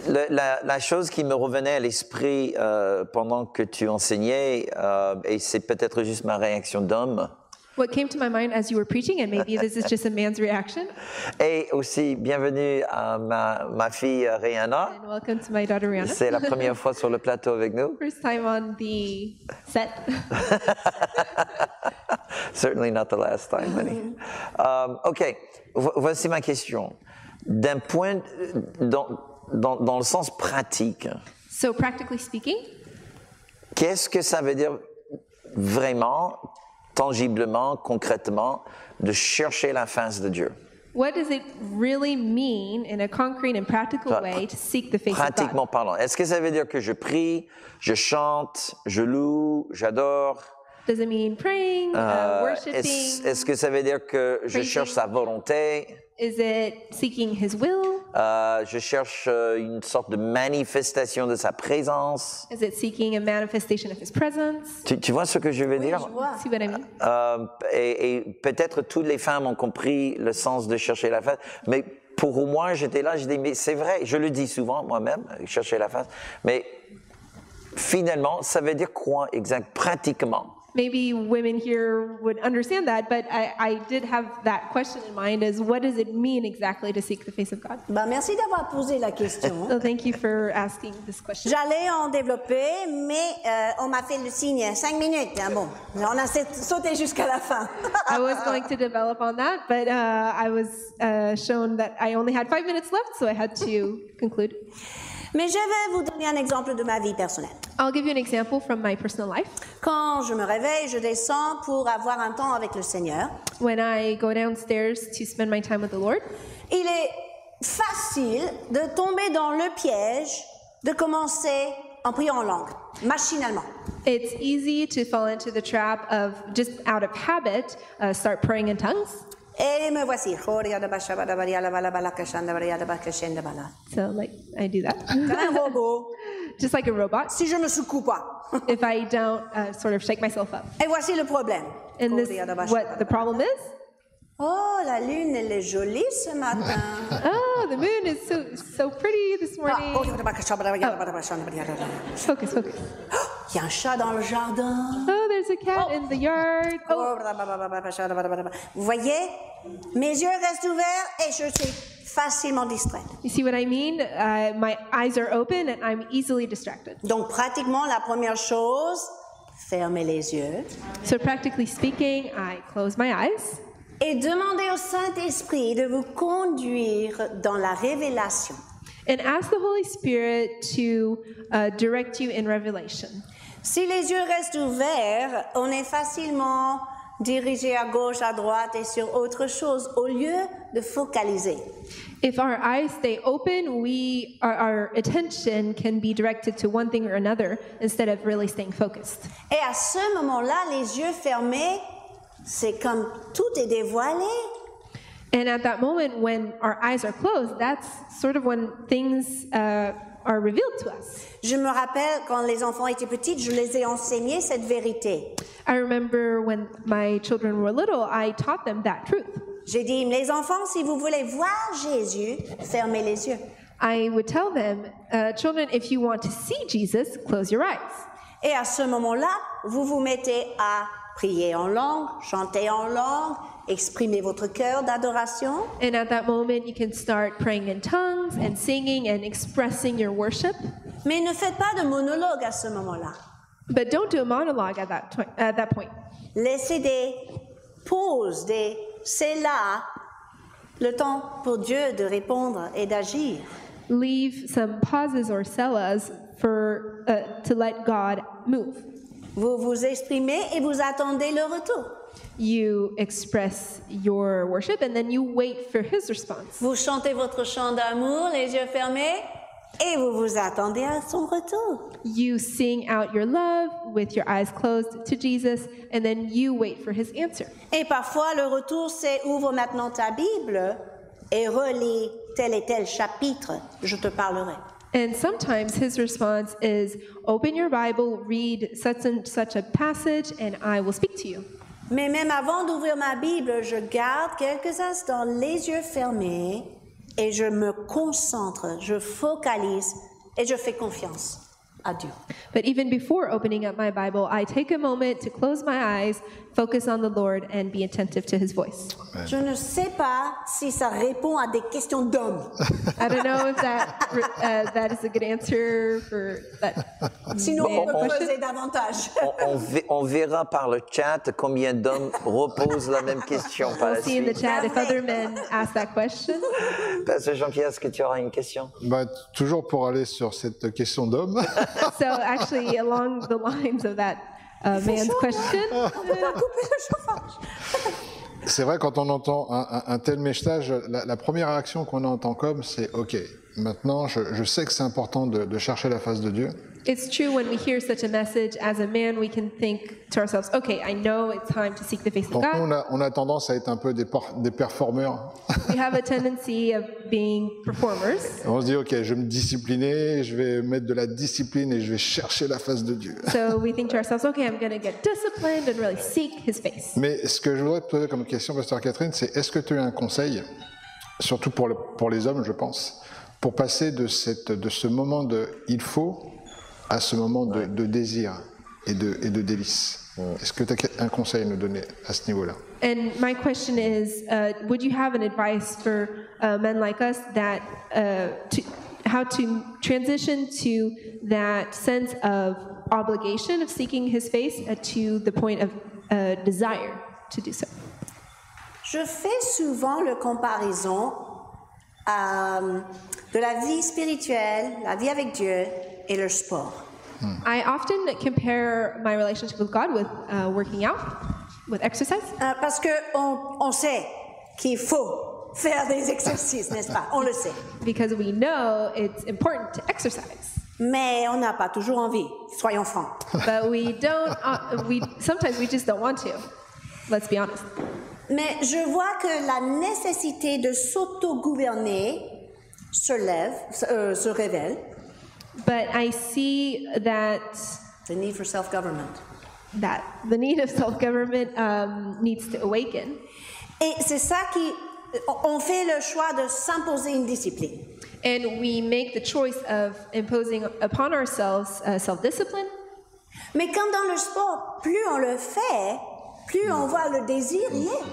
le- la, la chose qui me revenait à l'esprit euh, pendant que tu enseignais, euh, et c'est peut-être juste ma réaction d'homme, What came to my mind as you were preaching, and maybe this is just a man's reaction, et aussi bienvenue à ma, ma fille euh, Rihanna. and welcome to my daughter Rihanna. C'est la première fois sur le plateau avec nous. First time on the set. Certainly not the last time, honey. Um, OK, Vo- voici ma question. D'un point, dans, dans, dans le sens pratique, so, practically speaking, qu'est-ce que ça veut dire vraiment, tangiblement, concrètement, de chercher la face de Dieu? what does it really mean in a concrete and practical Pra- way to seek the face of God? Pratiquement parlant. Est-ce que ça veut dire que je prie, je chante, je loue, j'adore? Does it mean praying, uh, Euh, worshiping? Est-ce est-ce que ça veut dire que je cherche sa volonté? Is it seeking His will? Euh, je cherche euh, une sorte de manifestation de sa présence. Is it seeking a manifestation of His presence? Tu, tu vois ce que je veux dire? Je vois. See what I mean? Euh, et et peut-être toutes les femmes ont compris le sens de chercher la face, mais pour moi, j'étais là, je dis, mais c'est vrai, je le dis souvent moi-même, chercher la face, mais finalement, ça veut dire quoi exact, pratiquement? Maybe women here would understand that, but I, I did have that question in mind is what does it mean exactly to seek the face of God? Ben, merci d'avoir posé la question. So thank you for asking this question. J'allais en développer, mais euh, on m'a fait le signe cinq minutes. Ah bon, on a sauté- sauté jusqu'à la fin. I was going to develop on that, but uh, I was uh, shown that I only had five minutes left, so I had to conclude. Mais je vais vous donner un exemple de ma vie personnelle. I'll give you an example from my personal life. Quand je me réveille, je descends pour avoir un temps avec le Seigneur. When I go downstairs to spend my time with the Lord, Il est facile de tomber dans le piège de commencer en priant en langue, machinalement. it's easy to fall into the trap of just out of habit, uh, start praying in tongues. Et me voici. So, like, I do that. just like a robot, si je me secoue pas. if I don't uh, sort of shake myself up. Et voici le problème. And this, what the problem is? Oh, la lune, elle est jolie ce matin. Oh, ah. The moon is so so pretty this Ah, morning. oh, Focus, focus. Il y a un chat dans le jardin. Oh, there's a cat in the yard. Oh, Vous voyez, mes yeux restent ouverts et je suis facilement distraite. you see what I mean? Uh, my eyes are open and I'm easily distracted. Donc pratiquement la première chose, fermez les yeux So, practically speaking, I close my eyes et demandez au Saint-Esprit de vous conduire dans la révélation. and ask the Holy Spirit to uh, direct you in revelation. Si les yeux restent ouverts, on est facilement dirigé à gauche, à droite et sur autre chose au lieu de focaliser. If our eyes stay open, we our, our attention can be directed to one thing or another instead of really staying focused. Et à ce moment-là, les yeux fermés, c'est comme tout est dévoilé. And at that moment, when our eyes are closed, that's sort of when things uh, are revealed to us. Je me rappelle quand les enfants étaient petits, je les ai enseigné cette vérité. I remember when my children were little, I taught them that truth. J'ai dit, les enfants, si vous voulez voir Jésus, fermez les yeux. I would tell them, uh, children, if you want to see Jesus, close your eyes. Et à ce moment-là, vous vous mettez à prier en langue, chanter en langue, exprimer votre cœur d'adoration. And at that moment, you can start praying in tongues and singing and expressing your worship. Mais ne faites pas de monologue à ce moment-là. But don't do a monologue at that, at that point. Laissez des pauses, des c'est là le temps pour Dieu de répondre et d'agir. Leave some pauses or sellas for, uh, to let God move. Vous vous exprimez et vous attendez le retour. You express your worship and then you wait for his response. Vous chantez votre chant d'amour, les yeux fermés, et vous vous attendez à son retour. You sing out your love with your eyes closed to Jesus and then you wait for his answer. Et parfois, le retour, c'est ouvre maintenant ta Bible et relis tel et tel chapitre, je te parlerai. And sometimes his response is open your Bible, read such and such a passage, and I will speak to you. Mais même avant d'ouvrir ma Bible, je garde quelques instants les yeux fermés et je me concentre, je focalise et je fais confiance à Dieu. But even before opening up my Bible, I take a moment to close my eyes, focus on the Lord, and be attentive to his voice. Je ne sais pas si ça répond à des questions d'hommes. I don't know if that uh, that is a good answer for that. Sinon, on creuser davantage. On, on ve- on verra par le chat combien d'hommes reposent la même question par la We'll see in the suite. chat if other men ask that question. Pasteur Jean-Pierre, est-ce que tu auras une question? Bah, toujours pour aller sur cette question d'homme, So actually, along the lines of that uh, man's question, On peut pas couper le chauffage. c'est vrai quand on entend un, un- un tel message, la, la première réaction qu'on a en tant qu'homme, c'est OK. Maintenant, je, je sais que c'est important de, de chercher la face de Dieu, it's true when we hear such a message as a man, we can think to ourselves, okay, I know it's time to seek the face of Donc nous, on God. a, on a tendance à être un peu des, por- des performeurs. We have a tendency of being performers. On se dit, OK, je vais me discipliner, je vais mettre de la discipline et je vais chercher la face de Dieu. So we think to ourselves, okay, I'm going to get disciplined and really seek his face. Mais ce que je voudrais te poser comme question, Pasteur Catherine, c'est est-ce que tu as un conseil, surtout pour, le- pour les hommes, je pense, pour passer de, cette, de ce moment de il faut à ce moment de, de désir et de, et de délice. Est-ce que tu as un conseil à nous donner à ce niveau-là? And my question is, uh, would you have an advice for uh, men like us that uh, to, how to transition to that sense of obligation of seeking His face uh, to the point of uh, desire to do so? Je fais souvent le comparaison euh, de la vie spirituelle, la vie avec Dieu et le sport. I often compare my relationship with God with uh, working out, with exercise, Euh, parce que on, on sait qu'il faut faire des exercices, n'est-ce pas? On le sait. because we know it's important to exercise. Mais on n'a pas toujours envie, soyons francs. But we don't. Uh, we sometimes we just don't want to. Let's be honest. Mais je vois que la nécessité de s'auto-gouverner se lève, se- euh, se révèle. But I see that The need for self-government. that the need of self-government um, needs to awaken, Et c'est ça qui... On fait le choix de s'imposer une discipline. and we make the choice of imposing upon ourselves uh, self-discipline. Mais comme dans le sport, plus on le fait, plus on voit le désir y est.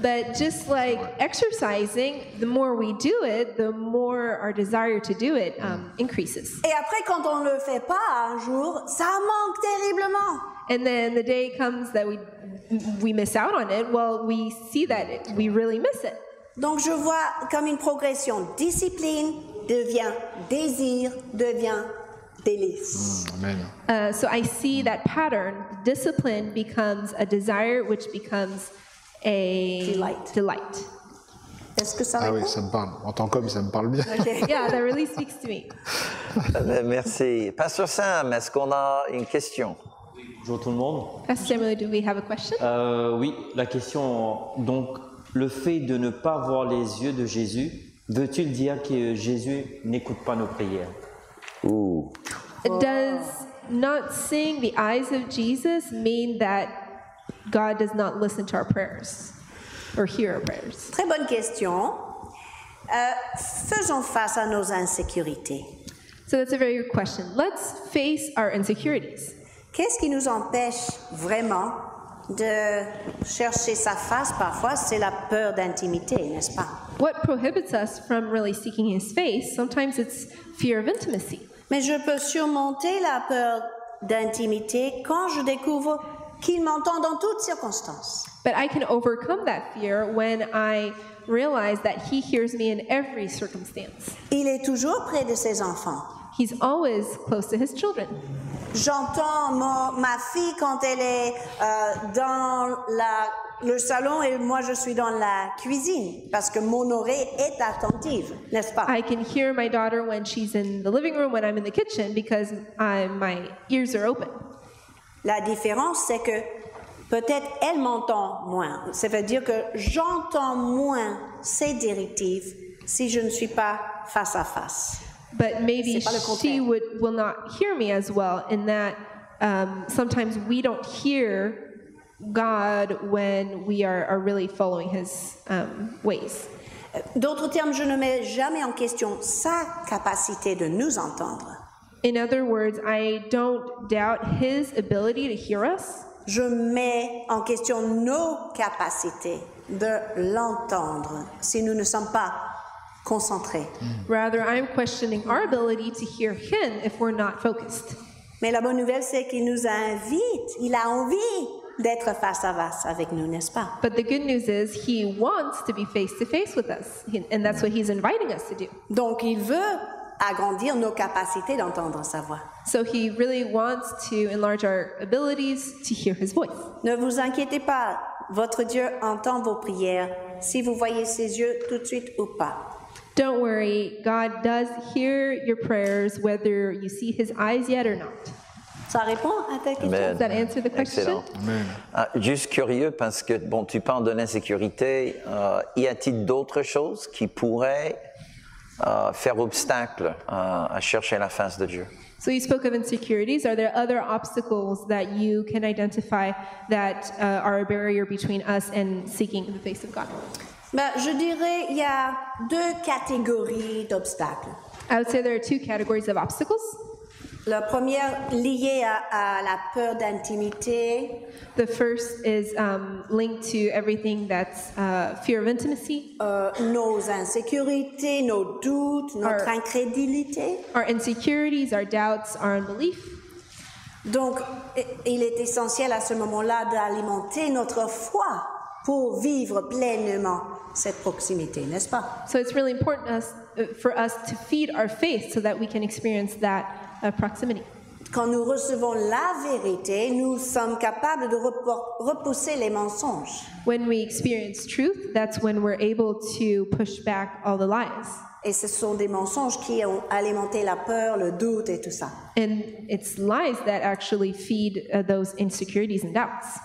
But just like exercising, the more we do it, the more our desire to do it um, increases. Et après, quand on le fait pas un jour, ça manque terriblement. And then the day comes that we we miss out on it. Well, we see that it, we really miss it. Donc je vois comme une progression. Discipline devient désir, devient délice. Amen. Uh, so I see that pattern. Discipline becomes a desire, which becomes a Delight. delight. Est-ce que ça Ah oui, ça me parle. En tant qu'homme, ça me parle bien. Ok. Yeah, that really speaks to me. Euh, Merci. Pasteur Sam, est-ce qu'on a une question? Bonjour tout le monde. Pastor Samuel, do we have a question? Euh, oui, la question, donc, le fait de ne pas voir les yeux de Jésus, veut-il dire que Jésus n'écoute pas nos prières? Ouh. Does not seeing the eyes of Jesus mean that God does not listen to our prayers or hear our prayers? Très bonne question. Euh, faisons face à nos insécurités. So that's a very good question. Let's face our insecurities. Qu'est-ce qui nous empêche vraiment de chercher sa face parfois? C'est la peur d'intimité, n'est-ce pas? What prohibits us from really seeking his face? Sometimes it's fear of intimacy. Mais je peux surmonter la peur d'intimité quand je découvre qu'il m'entend dans toutes circonstances. But I can overcome that fear when I realize that he hears me in every circumstance. Il est toujours près de ses enfants. He's always close to his children. J'entends ma fille quand elle est euh, dans la- le salon et moi je suis dans la cuisine parce que mon oreille est attentive, n'est-ce pas? I can hear my daughter when she's in the living room, when I'm in the kitchen, because I, my ears are open. La différence, c'est que peut-être elle m'entend moins. Ça veut dire que j'entends moins ses directives si je ne suis pas face à face. But maybe she would, will not hear me as well, in that um, sometimes we don't hear God when we are, are really following his um, ways. D'autres termes, je ne mets jamais en question sa capacité de nous entendre. In other words, I don't doubt his ability to hear us. Je mets en question nos capacités de l'entendre si nous ne sommes pas concentrés. Mm. Rather, I'm questioning our ability to hear him if we're not focused. Mais la bonne nouvelle, c'est qu'il nous invite, il a envie d'être face à face avec nous, n'est-ce pas? But the good news is he wants to be face to face with us, and that's what he's inviting us to do. Donc, il veut agrandir nos capacités d'entendre sa voix. So he really wants to enlarge our abilities to hear his voice. Ne vous inquiétez pas, votre Dieu entend vos prières, si vous voyez ses yeux tout de suite ou pas. Don't worry, God does hear your prayers whether you see his eyes yet or not. Ça répond à ta question? Does that answer the question? Excellent. Ah, juste curieux parce que bon, tu parles de l'insécurité. euh, y a-t-il d'autres choses qui pourraient euh, faire obstacle à, à chercher la face de Dieu? So you spoke of insecurities. Are there other obstacles that you can identify that uh, are a barrier between us and seeking the face of God? Ben, je dirais il y a deux catégories d'obstacles. I would say there are two categories of obstacles. La première liée à, à la peur d'intimité, The first is um, linked to everything that's uh, fear of intimacy, euh, nos insécurités, nos doutes, notre Our- incrédulité. our insecurities, our doubts, our unbelief. Donc, il est essentiel à ce moment-là d'alimenter notre foi pour vivre pleinement cette proximité, n'est-ce pas? So it's really important us, uh, for us to feed our faith so that we can experience that uh, proximity. Quand nous recevons la vérité, nous sommes capables de repousser les mensonges. When we experience truth, that's when we're able to push back all the lies. Et ce sont des mensonges qui ont alimenté la peur, le doute et tout ça. And it's lies that actually feed uh, those insecurities and doubts.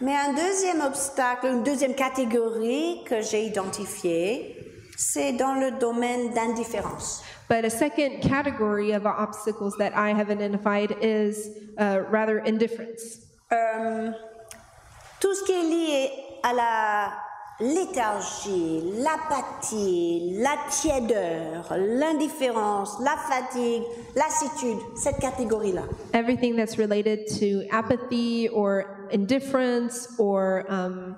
Mais un deuxième obstacle, une deuxième catégorie que j'ai identifiée, c'est dans le domaine d'indifférence. But a second category of obstacles that I have identified is uh, rather indifference. Euh, tout ce qui est lié à la léthargie, l'apathie, la tiédeur, l'indifférence, la fatigue, lassitude, cette catégorie-là. Everything that's related to apathy or indifference or um,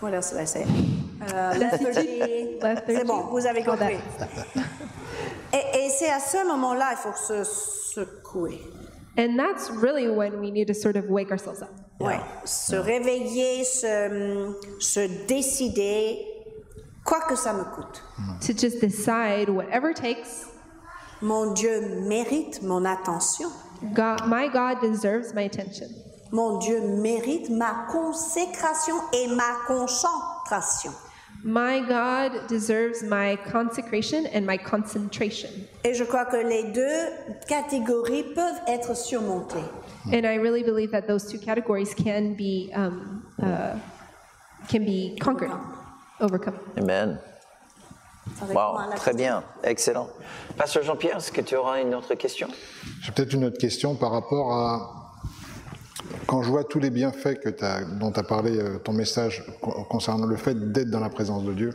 What else did I say? Euh, lethargy. C'est bon, vous avez compris. Et, et c'est à ce moment-là il faut se secouer. And that's really when we need to sort of wake ourselves up. Ouais. Se réveiller, se, se décider, quoi que ça me coûte. To just decide whatever it takes, Mon Dieu mérite mon attention. God, my God deserves my attention. Mon Dieu mérite ma consécration et ma concentration. My God deserves my consecration and my concentration. Et je crois que les deux catégories peuvent être surmontées. And I really believe that those two categories can be um, uh, can be conquered, overcome. Amen. Wow, très bien, excellent. Pasteur Jean-Pierre, est-ce que tu auras une autre question? J'ai peut-être une autre question par rapport à quand je vois tous les bienfaits que dont tu as parlé euh, ton message con- concernant le fait d'être dans la présence de Dieu.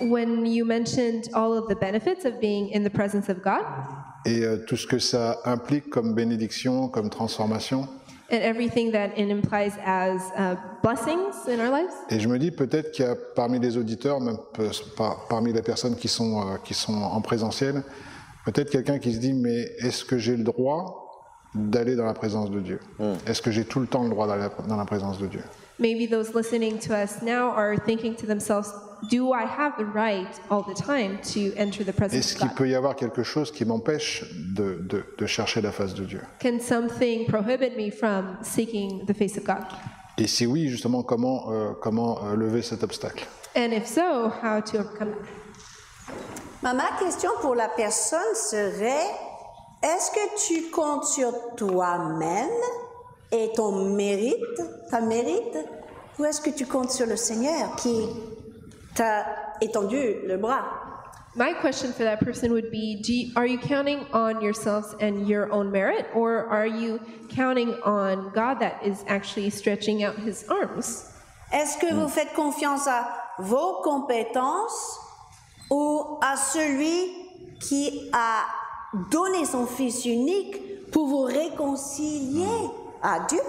When you mentioned all of the benefits of being in the presence of God. Et euh, tout ce que ça implique comme bénédiction, comme transformation. and everything that it implies as uh, blessings in our lives, Et je me dis peut-être qu'il y a parmi les auditeurs, même par- parmi les personnes qui sont, euh, qui sont en présentiel, peut-être quelqu'un qui se dit mais est-ce que j'ai le droit d'aller dans la présence de Dieu Est-ce que j'ai tout le temps le droit d'aller dans la présence de Dieu? Maybe those listening to us now are thinking to themselves, "Do I have the right all the time to enter the presence Est-ce of qu'il God? peut y avoir quelque chose qui m'empêche de, de- de chercher la face de Dieu? Can something prohibit me from seeking the face of God?" Et si oui, justement, comment, euh, comment euh, lever cet obstacle? And if so, how to overcome that? Ma, ma question pour la personne serait, est-ce que tu comptes sur toi-même et ton mérite, ta mérite, ou est-ce que tu comptes sur le Seigneur qui t'a étendu le bras? My question for that person would be do you, Are you counting on yourselves and your own merit, or are you counting on God that is actually stretching out his arms? Est-ce que vous faites confiance à vos compétences ou à celui qui a donné son Fils unique pour vous réconcilier à Dieu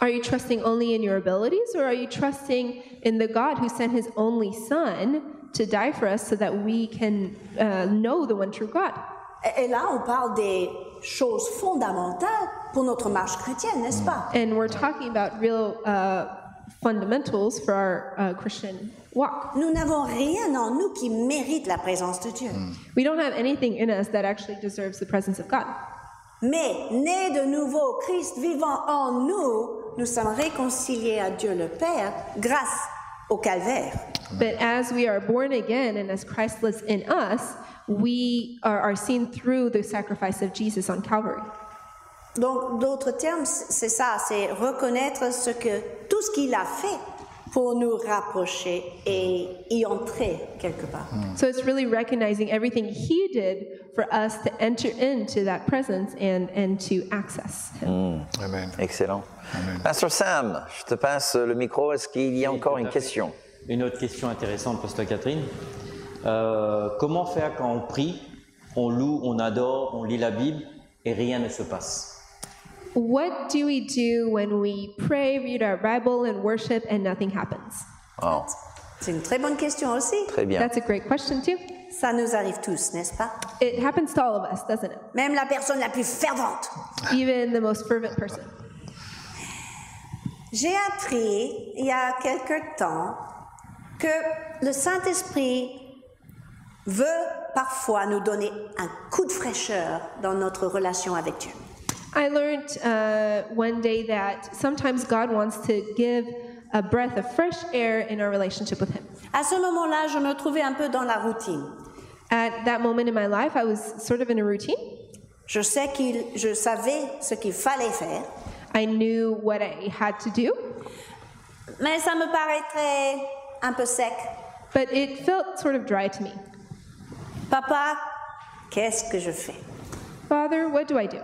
Are you trusting only in your abilities, or are you trusting in the God who sent his only Son to die for us so that we can uh, know the one true God? Et là, on parle des choses fondamentales pour notre marche chrétienne, n'est-ce pas? And we're talking about real uh, fundamentals for our uh, Christian walk. Nous n'avons rien en nous qui mérite la présence de Dieu. We don't have anything in us that actually deserves the presence of God. Mais, né de nouveau, Christ vivant en nous, nous sommes réconciliés à Dieu le Père grâce au calvaire. But as we are born again and as Christ lives in us, we are, are seen through the sacrifice of Jesus on Calvary. Donc, d'autres termes, c'est ça, c'est reconnaître ce que, tout ce qu'il a fait pour nous rapprocher et y entrer quelque part. So it's really recognizing everything He did for us to enter into that presence and, and to access Him. Amen. Excellent. Pasteur Sam, je te passe le micro. Est-ce qu'il y a encore une question? Une autre question intéressante, Pasteur Catherine. Euh, comment faire quand on prie, on loue, on adore, on lit la Bible et rien ne se passe? What do we do when we pray, read our Bible, and worship and nothing happens? Oh, C'est une très bonne question aussi. Très bien. That's a great question, too. Ça nous arrive tous, n'est-ce pas? It happens to all of us, doesn't it? Même la personne la plus fervente. Even the most fervent person. J'ai appris il y a quelque temps que le Saint-Esprit veut parfois nous donner un coup de fraîcheur dans notre relation avec Dieu. I learned uh, one day that sometimes God wants to give a breath of fresh air in our relationship with Him. À ce moment-là, je me trouvais un peu dans la routine. At that moment in my life, I was sort of in a routine. Je sais qu'il, je savais ce qu'il fallait faire, I knew what I had to do, mais ça me paraîtrait un peu sec. but it felt sort of dry to me. Papa, qu'est-ce que je fais Father, what do I do?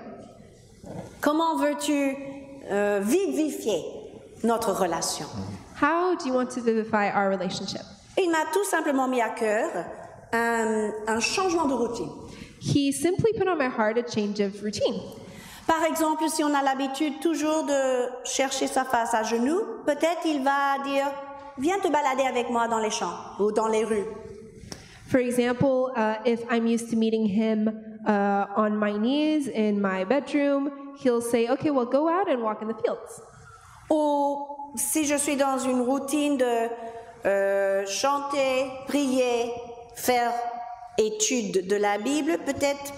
Comment veux-tu euh, vivifier notre relation? How do you want to vivify our relationship? Il m'a tout simplement mis à cœur un, un changement de routine. He simply put on my heart a change of routine. Par exemple, si on a l'habitude toujours de chercher sa face à genoux, peut-être il va dire Viens te balader avec moi dans les champs ou dans les rues. For example, uh, if I'm used to meeting him uh, on my knees in my bedroom, he'll say, Okay, well, go out and walk in the fields. Ou si je suis dans une routine de euh, chanter, prier, faire étude de la Bible, peut-être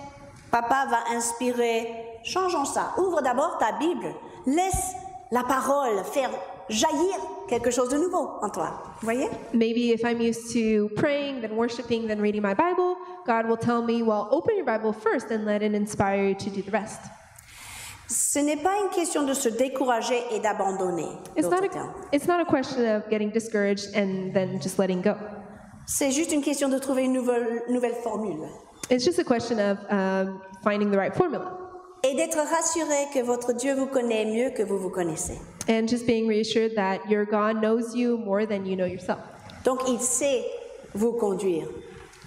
papa va inspirer Changeons ça. Ouvre d'abord ta Bible. Laisse la parole faire jaillir quelque chose de nouveau en toi. Vous voyez? Maybe if I'm used to praying, then worshiping, then reading my Bible, God will tell me, Well, open your Bible first and let it inspire you to do the rest. Ce n'est pas une question de se décourager et d'abandonner. It's not, a, it's not a question of getting discouraged and then just letting go. C'est juste une question de trouver une nouvelle, nouvelle formule. It's just a question of um, finding the right formula Et d'être rassuré que votre Dieu vous connaît mieux que vous vous connaissez. and just being reassured that your God knows you more than you know yourself. Donc il sait vous conduire.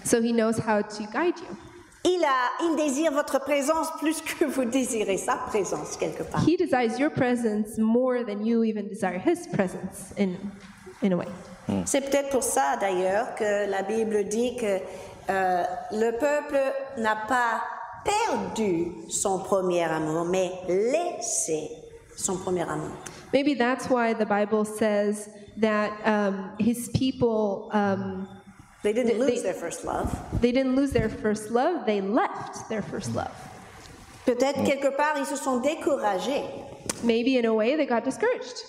So he knows how to guide you. Il, a, il désire votre présence plus que vous désirez sa présence quelque part. He desires your presence more than you even desire his presence in, in a way. C'est peut-être pour ça d'ailleurs que la Bible dit que euh, le peuple n'a pas perdu son premier amour, mais laissé son premier amour. Maybe that's why the Bible says that um, his people, um, They didn't They- lose their first love. they didn't lose their first love, they left their first love. Peut-être mm. quelque part ils se sont découragés Maybe in a way they got discouraged.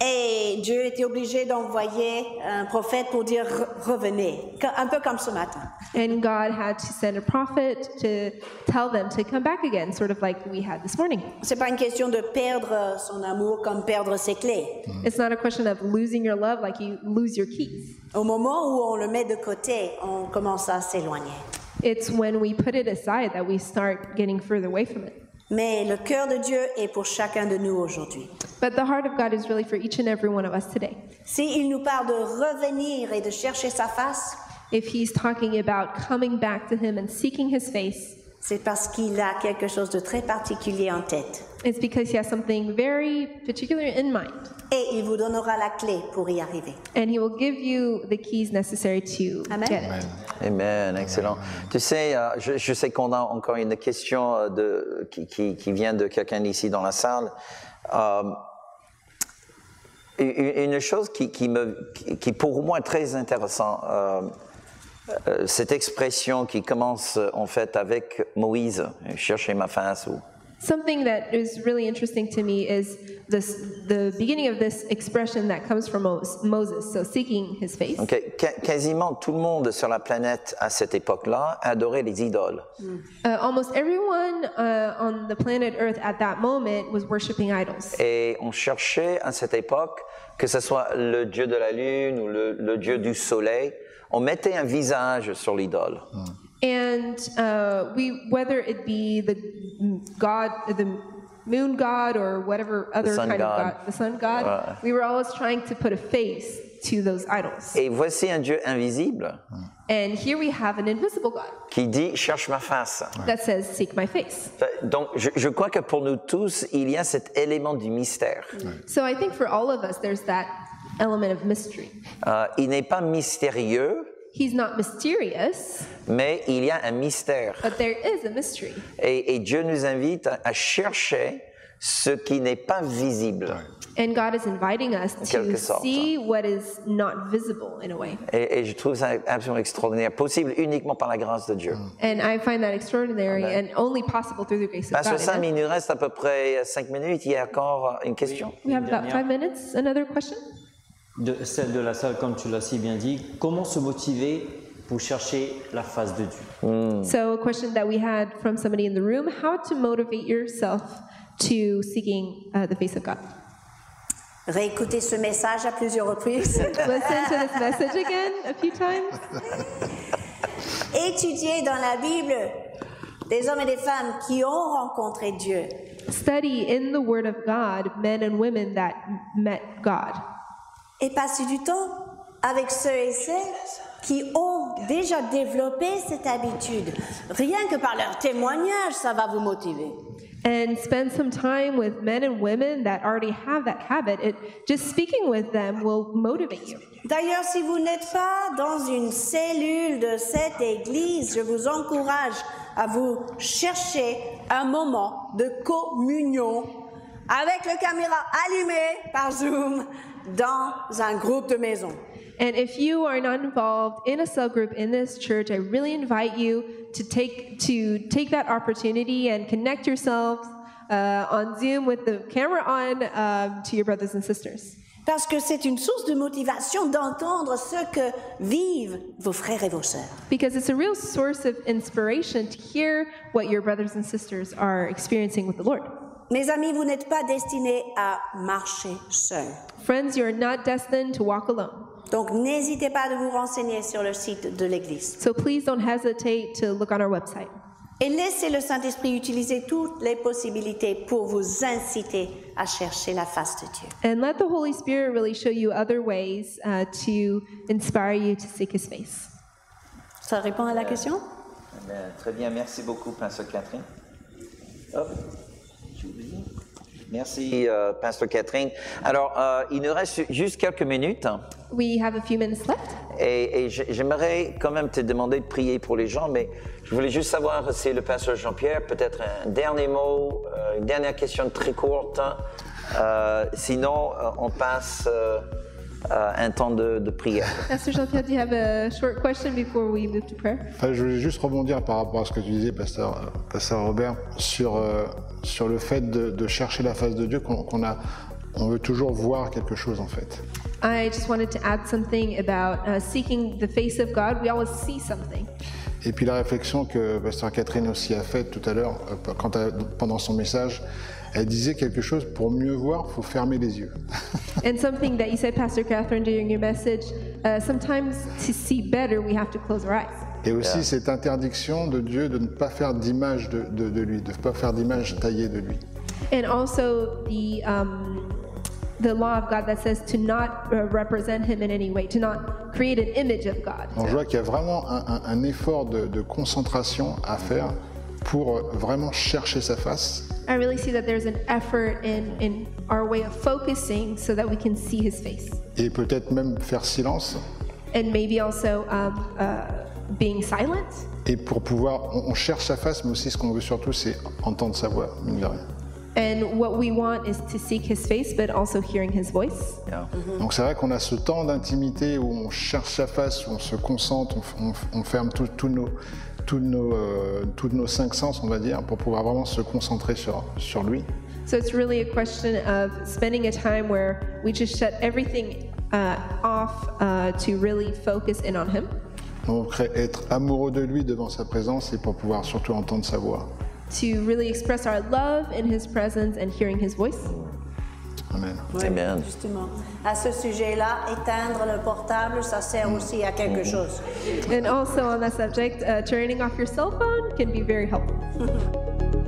Et Dieu était obligé d'envoyer un prophète pour dire Re- revenez, un peu comme ce matin. And God had to send a prophet to tell them to come back again, sort of like we had this morning. C'est pas une question de perdre son amour comme perdre ses clés. It's not a question of losing your love like you lose your keys. Au moment où on le met de côté, on commence à s'éloigner. It's when we put it aside that we start getting further away from it. Mais le cœur de Dieu est pour chacun de nous aujourd'hui. But the heart of God is really for each and every one of us today. S'il nous parle de revenir et de chercher sa face, If He's talking about coming back to Him and seeking His face, c'est parce qu'il a quelque chose de très particulier en tête. It's because He has something very particular in mind. Et il vous donnera la clé pour y arriver. And He will give you the keys necessary to Amen. get it. Amen, excellent. Tu sais, euh, je, je sais qu'on a encore une question euh, de, qui, qui, qui vient de quelqu'un ici dans la salle. Euh, une chose qui, qui, me, qui- qui pour moi est très intéressant, euh, euh, cette expression qui commence en fait avec Moïse, chercher ma face ou Something that is really interesting to me is this, the beginning of this expression that comes from Mos- Moses, so seeking his face. Ok, Qua- quasiment tout le monde sur la planète à cette époque-là adorait les idoles. Uh, almost everyone uh, on the planet Earth at that moment was worshiping idols. Et on cherchait à cette époque, que ce soit le dieu de la lune ou le, le dieu du soleil, on mettait un visage sur l'idole. And uh, we, whether it be the god, the moon god, or whatever other kind god. of god, the sun god, we were always trying to put a face to those idols. Et voici un dieu invisible And here we have an invisible god qui dit cherche ma face. that says, "Seek my face." Donc je, je crois que pour nous tous, il y a cet élément du mystère. So I think for all of us, there's that element of mystery. Euh, il n'est pas mystérieux, He's not mysterious, mais il y a un mystère. but there is a mystery. Et, et Dieu nous invite à, à chercher ce qui n'est pas visible. And God is inviting us to sorte. see what is not visible in a way. Et, et je trouve ça absolument extraordinaire, possible uniquement par la grâce de Dieu. And I find that extraordinary and only possible through the grace of God. Amen. il nous reste à peu près cinq minutes. Il y a encore une question? We have about five minutes. Another question? De, celle de la salle, comme tu l'as si bien dit, comment se motiver pour chercher la face de Dieu? So, a question that we had from somebody in the room how to motivate yourself to seeking uh, the face of God? Réécoutez ce message à plusieurs reprises. Listen to this message again a few times. Étudiez dans la Bible des hommes et des femmes qui ont rencontré Dieu. Study in the Word of God men and women that met God. Et passez du temps avec ceux et celles qui ont déjà développé cette habitude. Rien que par leur témoignage, ça va vous motiver. And spend some time with men and women that already have that habit. It, just speaking with them will motivate you. D'ailleurs, si vous n'êtes pas dans une cellule de cette église, je vous encourage à vous chercher un moment de communion avec le caméra allumée par Zoom dans un groupe de maison. And if you are not involved in a cell group in this church, I really invite you to take to take that opportunity and connect yourselves uh, on Zoom with the camera on um, to your brothers and sisters. Parce que c'est une source de motivation d'entendre ce que vivent vos frères et vos sœurs. Because it's a real source of inspiration to hear what your brothers and sisters are experiencing with the Lord. Mes amis, vous n'êtes pas destinés à marcher seuls. Friends, you are not destined to walk alone. Donc n'hésitez pas de vous renseigner sur le site de l'Église. So please don't hesitate to look on our website. Et laissez le Saint-Esprit utiliser toutes les possibilités pour vous inciter à chercher la face de Dieu. And let the Holy Spirit really show you other ways uh, to inspire you to seek His face. Ça répond à la question? Très bien, merci beaucoup, Pasteur Catherine. Hop. Merci, euh, Pasteur Catherine. Alors, euh, il nous reste juste quelques minutes We have a few minutes left. et, et j'ai- j'aimerais quand même te demander de prier pour les gens, mais je voulais juste savoir si le Pasteur Jean-Pierre, peut-être un dernier mot, euh, une dernière question très courte. Euh, sinon, on passe euh, un temps de, de prière. Pastor Jean-Pierre, do you have a short question before we move to prayer? Enfin, je voulais juste rebondir par rapport à ce que tu disais, Pasteur, Pasteur Robert, sur, euh, sur le fait de, de chercher la face de Dieu, qu'on qu'on a, on veut toujours voir quelque chose en fait. I just wanted to add something about uh, seeking the face of God. We always see something. Et puis la réflexion que Pasteur Catherine aussi a faite tout à l'heure, euh, pendant son message, elle disait quelque chose, pour mieux voir, il faut fermer les yeux. And something that you said, Pastor Catherine, during your message, uh, sometimes to see better, we have to close our eyes. Et aussi cette interdiction de Dieu de ne pas faire d'image de, de- de lui, de ne pas faire d'image taillée de lui. And also the um, the law of God that says to not uh, represent him in any way, to not create an image of God. On voit qu'il y a vraiment un, un- un effort de, de concentration à faire pour vraiment chercher sa face I really see that there's an effort in in our way of focusing so that we can see his face, et peut-être même faire silence and maybe also um, uh, being silent. et pour pouvoir, on, on cherche sa face, mais aussi ce qu'on veut surtout, c'est entendre sa voix, mine de rien. And what we want is to seek his face, but also hearing his voice. Yeah. Donc c'est vrai qu'on a ce temps d'intimité où on cherche sa face, où on se concentre, on, on- on ferme tous nos, tous nos, euh, tous nos cinq sens, on va dire, pour pouvoir vraiment se concentrer sur, sur lui. So it's really a question of spending a time where we just shut everything uh, off uh, to really focus in on him. Donc être amoureux de lui devant sa présence et pour pouvoir surtout entendre sa voix. to really express our love in his presence and hearing his voice. Amen. Oui, Amen. Justement. À ce sujet-là, éteindre le portable, ça sert aussi à quelque chose. And also on that subject, uh, turning off your cell phone can be very helpful.